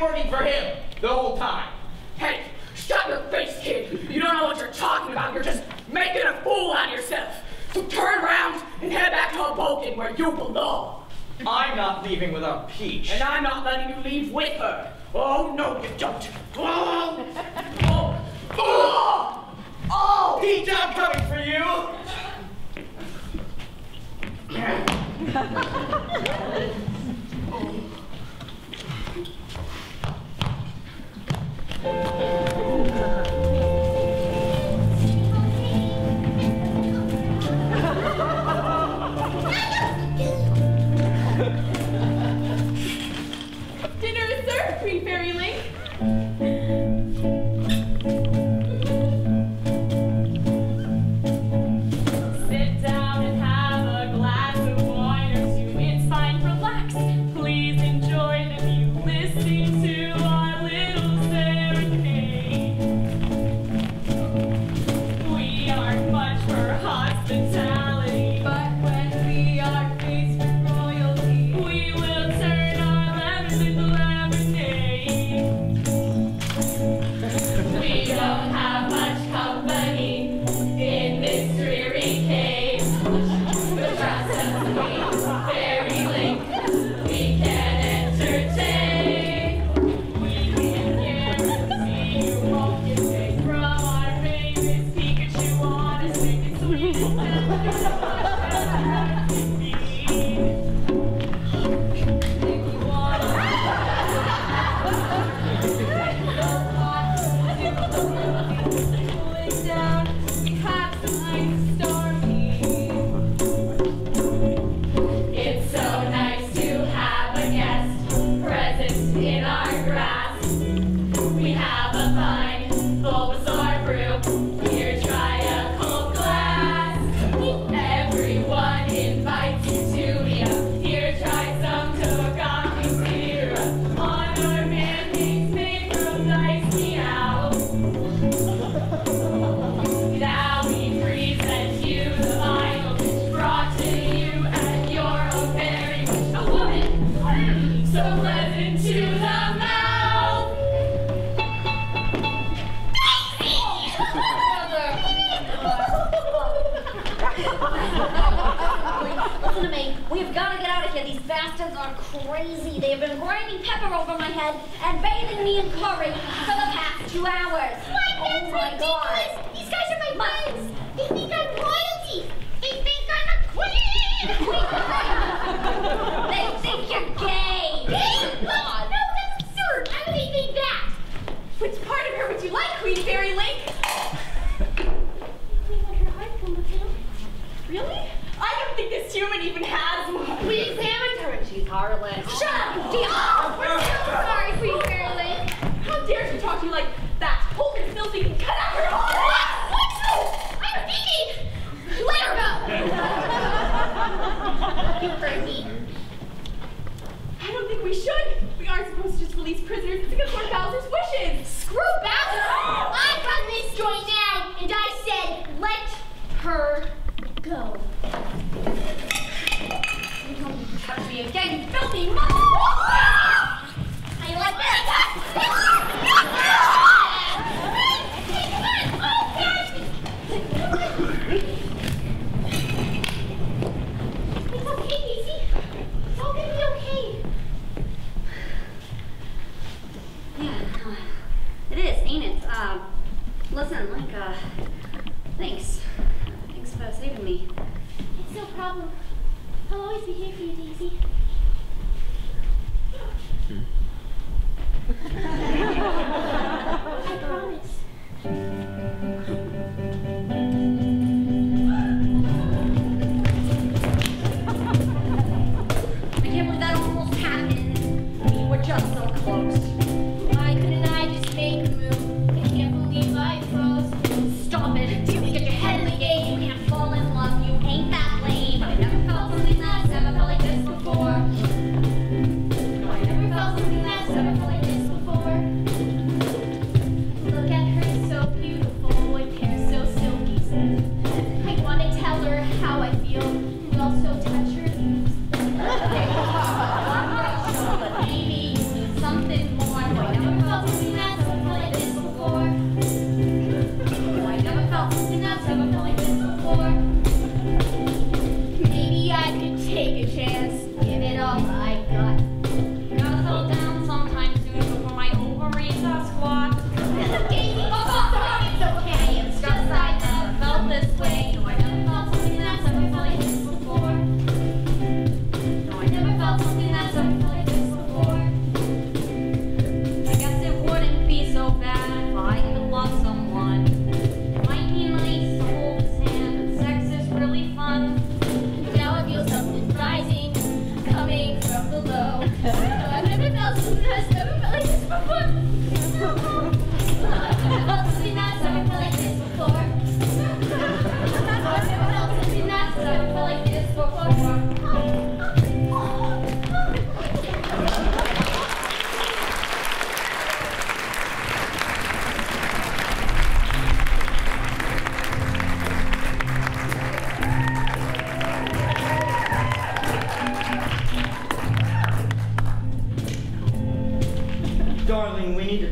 been working for him the whole time. Hey, shut your face, kid. You don't know what you're talking about. You're just making a fool out of yourself. So turn around and head back to Hoboken where you belong. I'm not leaving without Peach. And I'm not letting you leave with her. Oh, no, you don't. Oh! Oh! Oh! oh. Peach, I'm coming for you! human even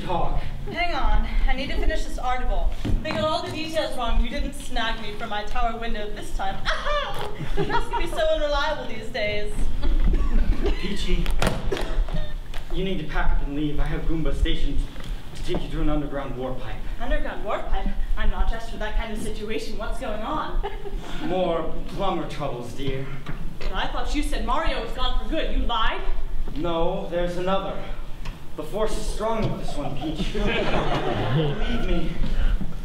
talk. Hang on, I need to finish this article. They got all the details wrong. You didn't snag me from my tower window this time. Aha! Press can be so unreliable these days. Peachy, you need to pack up and leave. I have Goomba stationed to take you to an underground warp pipe. Underground warp pipe? I'm not dressed for that kind of situation. What's going on? More plumber troubles, dear. But I thought you said Mario was gone for good. You lied? No, there's another. The force is strong with this one, Peach. Leave me.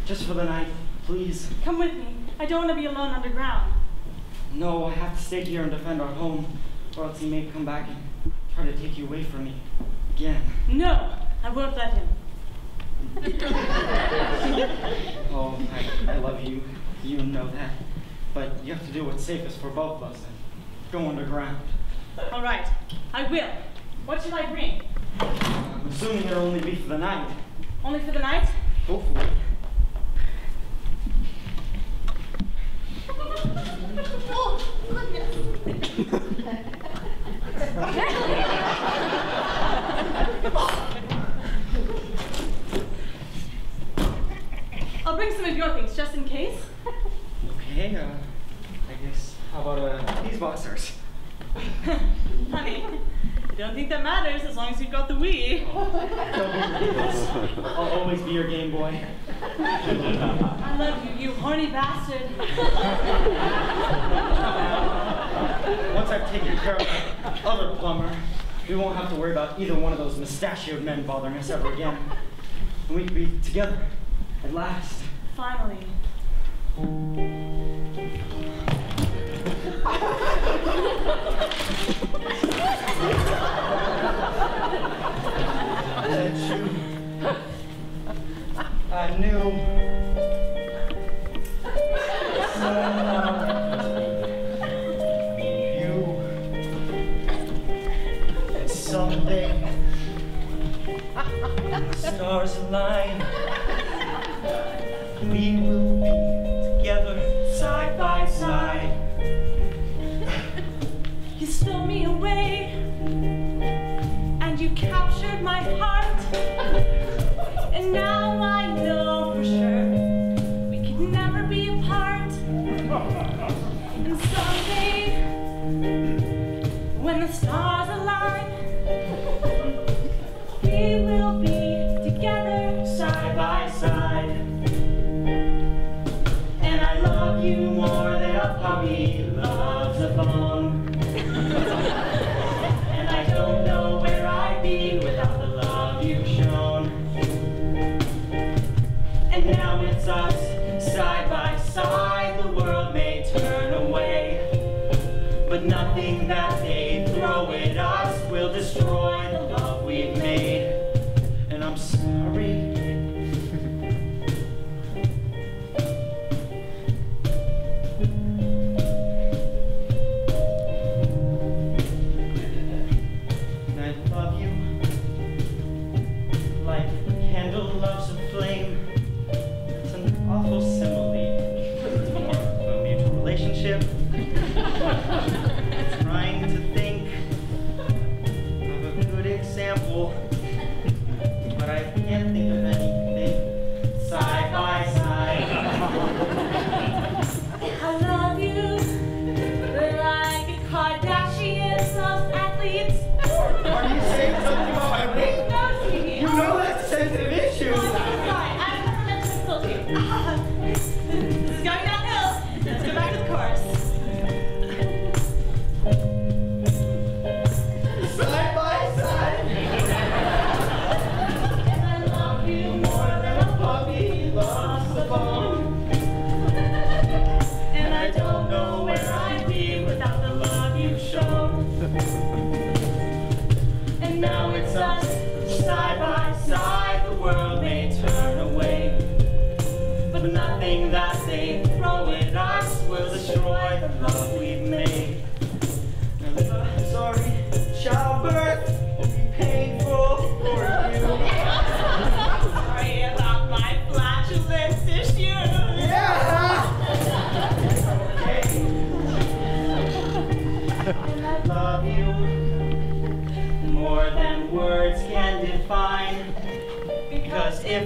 Just for the night, please. Come with me. I don't want to be alone underground. No, I have to stay here and defend our home, or else he may come back and try to take you away from me. Again. No, I won't let him. Oh, I, I love you. You know that. But you have to do what's safest for both of us and go underground. All right, I will. What shall I bring? I'm assuming it'll only be for the night. Only for the night? Hopefully. Oh. I'll bring some of your things just in case. Okay, uh, I guess, how about uh, these boxers? Honey, I don't think that matters as long as you've got the Wii. I'll always be your Game Boy. I love you, you horny bastard. Once I've taken care of the other plumber, we won't have to worry about either one of those mustachioed men bothering us ever again. And we can be together at last. Finally. I knew. You. And someday, the stars align, we will be together side by side. Away, and you captured my heart. And now I know for sure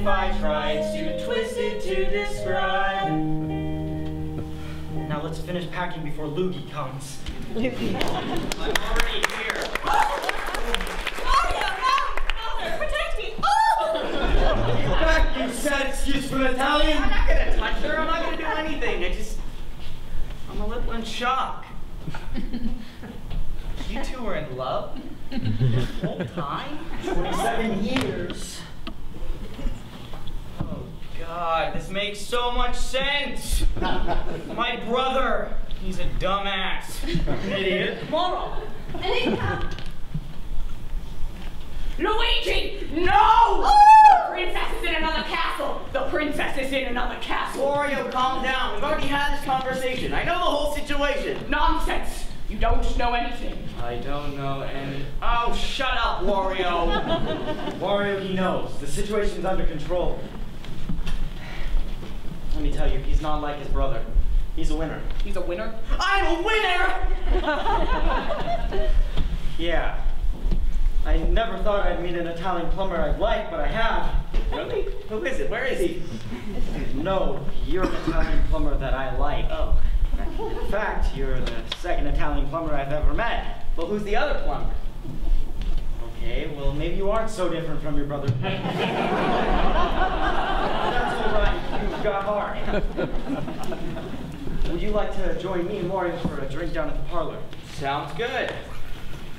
I tried to twist it to describe. Now let's finish packing before Luigi comes. I'm already here. Mario, no! Mother, protect me! Oh! Back, you sad excuse for Italian. I'm not gonna touch her. I'm not gonna do anything. I just, I'm a little in shock. You two were in love the whole time? 27 years. Oh God, this makes so much sense. My brother, he's a dumbass, an idiot. Moral. Anita! Luigi, no! The princess is in another castle. The princess is in another castle. Wario, calm down. We've already had this conversation. I know the whole situation. Nonsense. You don't know anything. I don't know any. Oh, shut up, Wario. Wario, he knows. The situation's under control. Let me tell you, he's not like his brother. He's a winner. He's a winner. I'm a winner! Yeah. I never thought I'd meet an Italian plumber I'd like, but I have. Really? Who is it? Where is he? No, you're an Italian plumber that I like. Oh. In fact, you're the second Italian plumber I've ever met. Well, who's the other plumber? Okay, well, maybe you aren't so different from your brother. That's all right. You've got heart. Would you like to join me and Mario for a drink down at the parlor? Sounds good.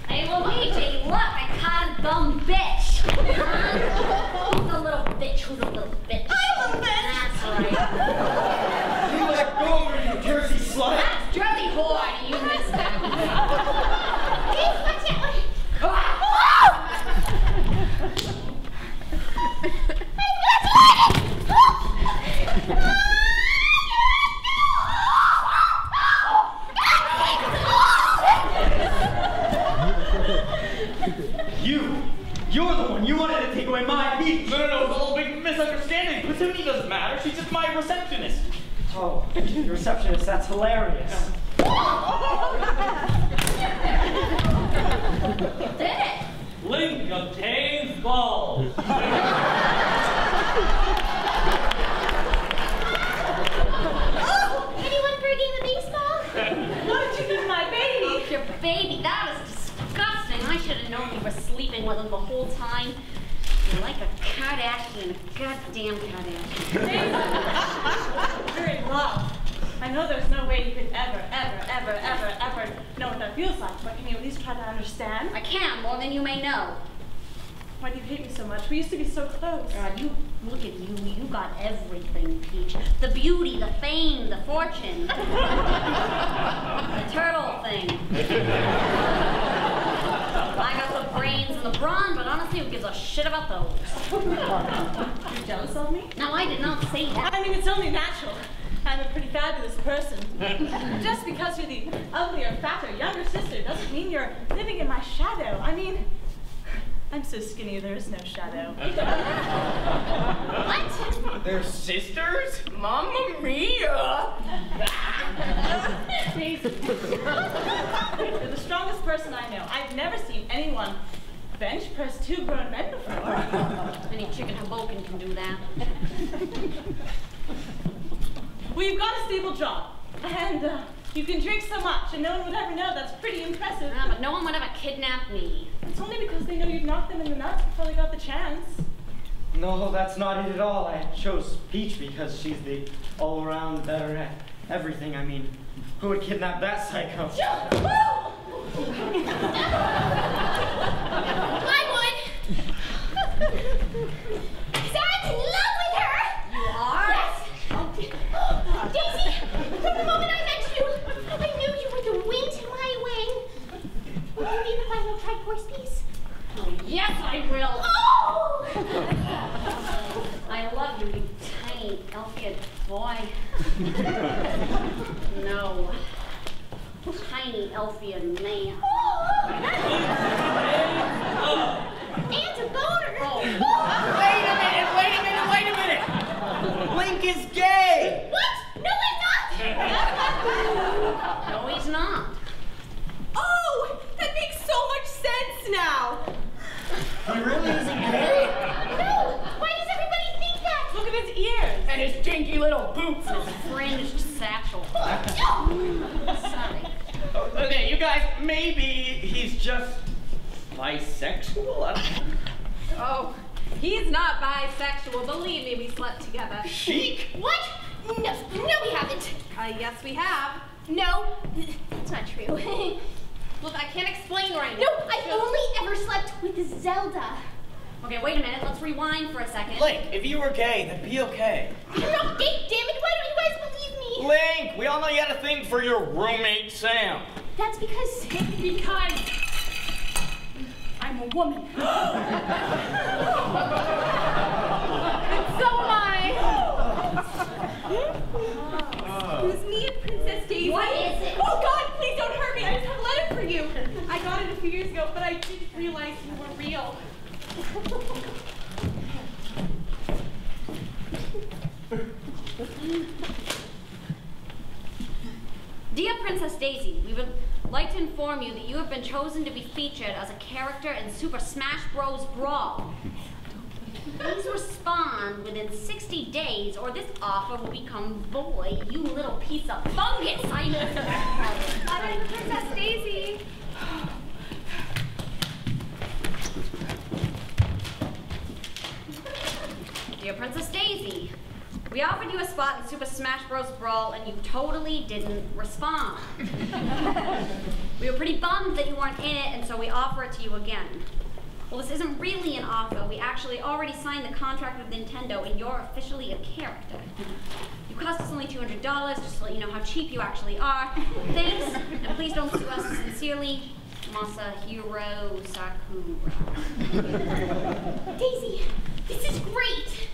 Hey, Luigi, look, I caught a dumb bitch. Who's a little bitch? Who's a little bitch? I'm a bitch. That's right. You let go of me, you Jersey slut! That's Jersey whore. You missed that. Hey, watch out! You! You're the one! You wanted to take away my peach! No, no, no, it's all a little big misunderstanding. Petunia doesn't matter. She's just my receptionist. Oh, the receptionist, that's hilarious. Did it? Link obtains balls. Oh, anyone for a game of baseball? What did you do my baby? Oh, your baby. That is disgusting. I should have known you were sleeping with him the whole time. You're like a Kardashian, a goddamn Kardashian. You're in love. I know there's no way you could ever, ever, ever, ever, ever know what that feels like, but can you at least try to understand? I can, more than you may know. Why do you hate me so much? We used to be so close. God, you look at you. You got everything, Peach. The beauty, the fame, the fortune. the turtle thing. I got the brains and the brawn, but honestly, who gives a shit about those? You're jealous of me? No, I did not say that. I mean, it's only natural. I'm a pretty fabulous person. Just because you're the uglier, fatter, younger sister doesn't mean you're living in my shadow. I mean, I'm so skinny there is no shadow. What? They're sisters? Mamma mia! You're the strongest person I know. I've never seen anyone bench press two grown men before. Any chicken Hoboken can do that. Well, you've got a stable job, and uh, you can drink so much, and no one would ever know. That's pretty impressive. Ah, but no one would ever kidnap me. It's only because they know you'd knock them in the nuts before they got the chance. No, that's not it at all. I chose Peach because she's the all-around better at everything. I mean, who would kidnap that psycho? I would. Because I'm in love with her. You are? Yes. Daisy, from the moment I met you, I knew you were the wind to my wing. Will you be the final triforce piece? Oh, yes, I will. Oh! I love you, you tiny, elfid boy. no. Tiny, elfian man. And a boner. Oh. Wait a minute, wait a minute, wait a minute! Link is gay! What? No, I'm not. No, he's not. Oh, that makes so much sense now. He really isn't gay. No. Why does everybody think that? Look at his ears. And his dinky little boots! His fringed satchel. Sorry. Okay, you guys, maybe he's just bisexual? I don't Oh, he's not bisexual. Believe me, we slept together. Chic? What? No, no, we haven't. Uh, yes, we have. No, that's not true. Look, I can't explain right now. no, I've only ever slept with Zelda. Okay, wait a minute. Let's rewind for a second. Link, if you were gay, then be okay. I'm not gay, damn it. Why don't you guys believe me? Link, we all know you had a thing for your roommate, Sam. That's because. Because I'm a woman. So am I. Who's me Princess Daisy? What is it? Oh God, please don't hurt me. I just have a letter for you. I got it a few years ago, but I didn't realize you were real. Dear Princess Daisy, we would like to inform you that you have been chosen to be featured as a character in Super Smash Bros. Brawl. Please respond within 60 days or this offer will become void, you little piece of fungus! I know. I'm Princess Daisy. Dear Princess Daisy, we offered you a spot in Super Smash Bros. Brawl and you totally didn't respond. we were pretty bummed that you weren't in it and so we offer it to you again. Well, this isn't really an offer. We actually already signed the contract with Nintendo and you're officially a character. You cost us only $200 just to let you know how cheap you actually are. Thanks, and please don't sue us sincerely, Masahiro Sakurai. Daisy, this is great.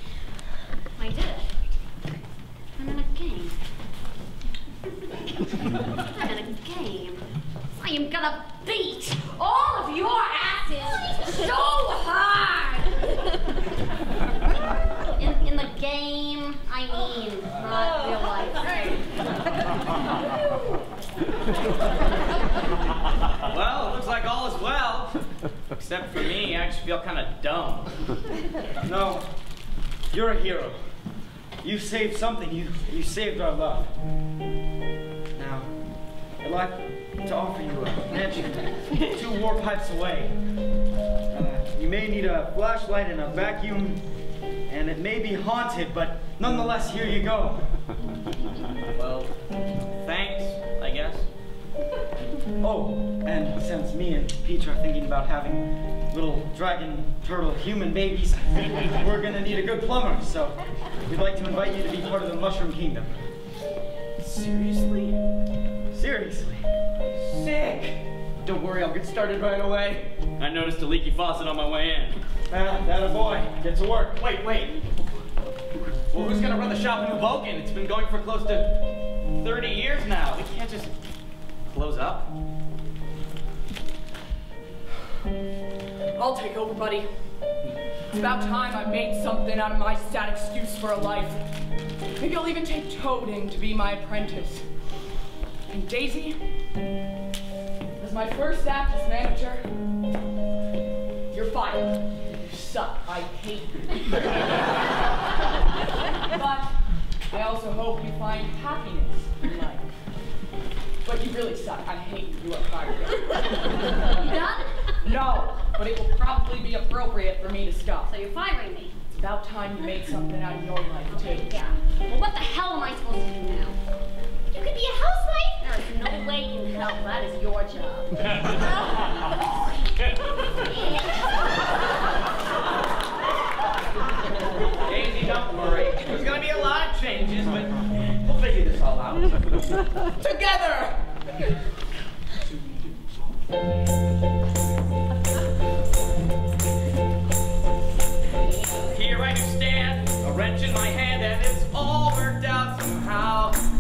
I did it. I'm in a game. I'm in a game. I am gonna beat all of your asses so hard! In, in the game, I mean, not real life. Well, it looks like all is well. Except for me, I actually feel kind of dumb. No, you're a hero. You saved something. You you saved our love. Now, I'd like to offer you a mansion two warp pipes away. Uh, you may need a flashlight and a vacuum, and it may be haunted, but nonetheless, here you go. Well, thanks, I guess. Oh, and since me and Peach are thinking about having little dragon turtle human babies, we're gonna need a good plumber. So we'd like to invite you to be part of the Mushroom Kingdom. Seriously? Seriously. Sick. Don't worry, I'll get started right away. I noticed a leaky faucet on my way in. Ah, that a boy. Get to work. Wait, wait. Well, who's gonna run the shop in Hoboken? It's been going for close to 30 years now. We can't just close up. I'll take over, buddy. It's about time I made something out of my sad excuse for a life. Maybe I'll even take Toad in to be my apprentice. And Daisy, as my first act as manager, you're fired. You suck. I hate you. but I also hope you find happiness in life. But you really suck. I hate you. You are fired. You done? No, but it will probably be appropriate for me to stop. So you're firing me? It's about time you made something out of your life, too. Yeah. Well, what the hell am I supposed to do now? You could be a housewife. There is no way in hell that is your job. Daisy, don't worry. There's gonna be a lot of changes, but we'll figure this all out. Together! my hand, and it's all worked out somehow.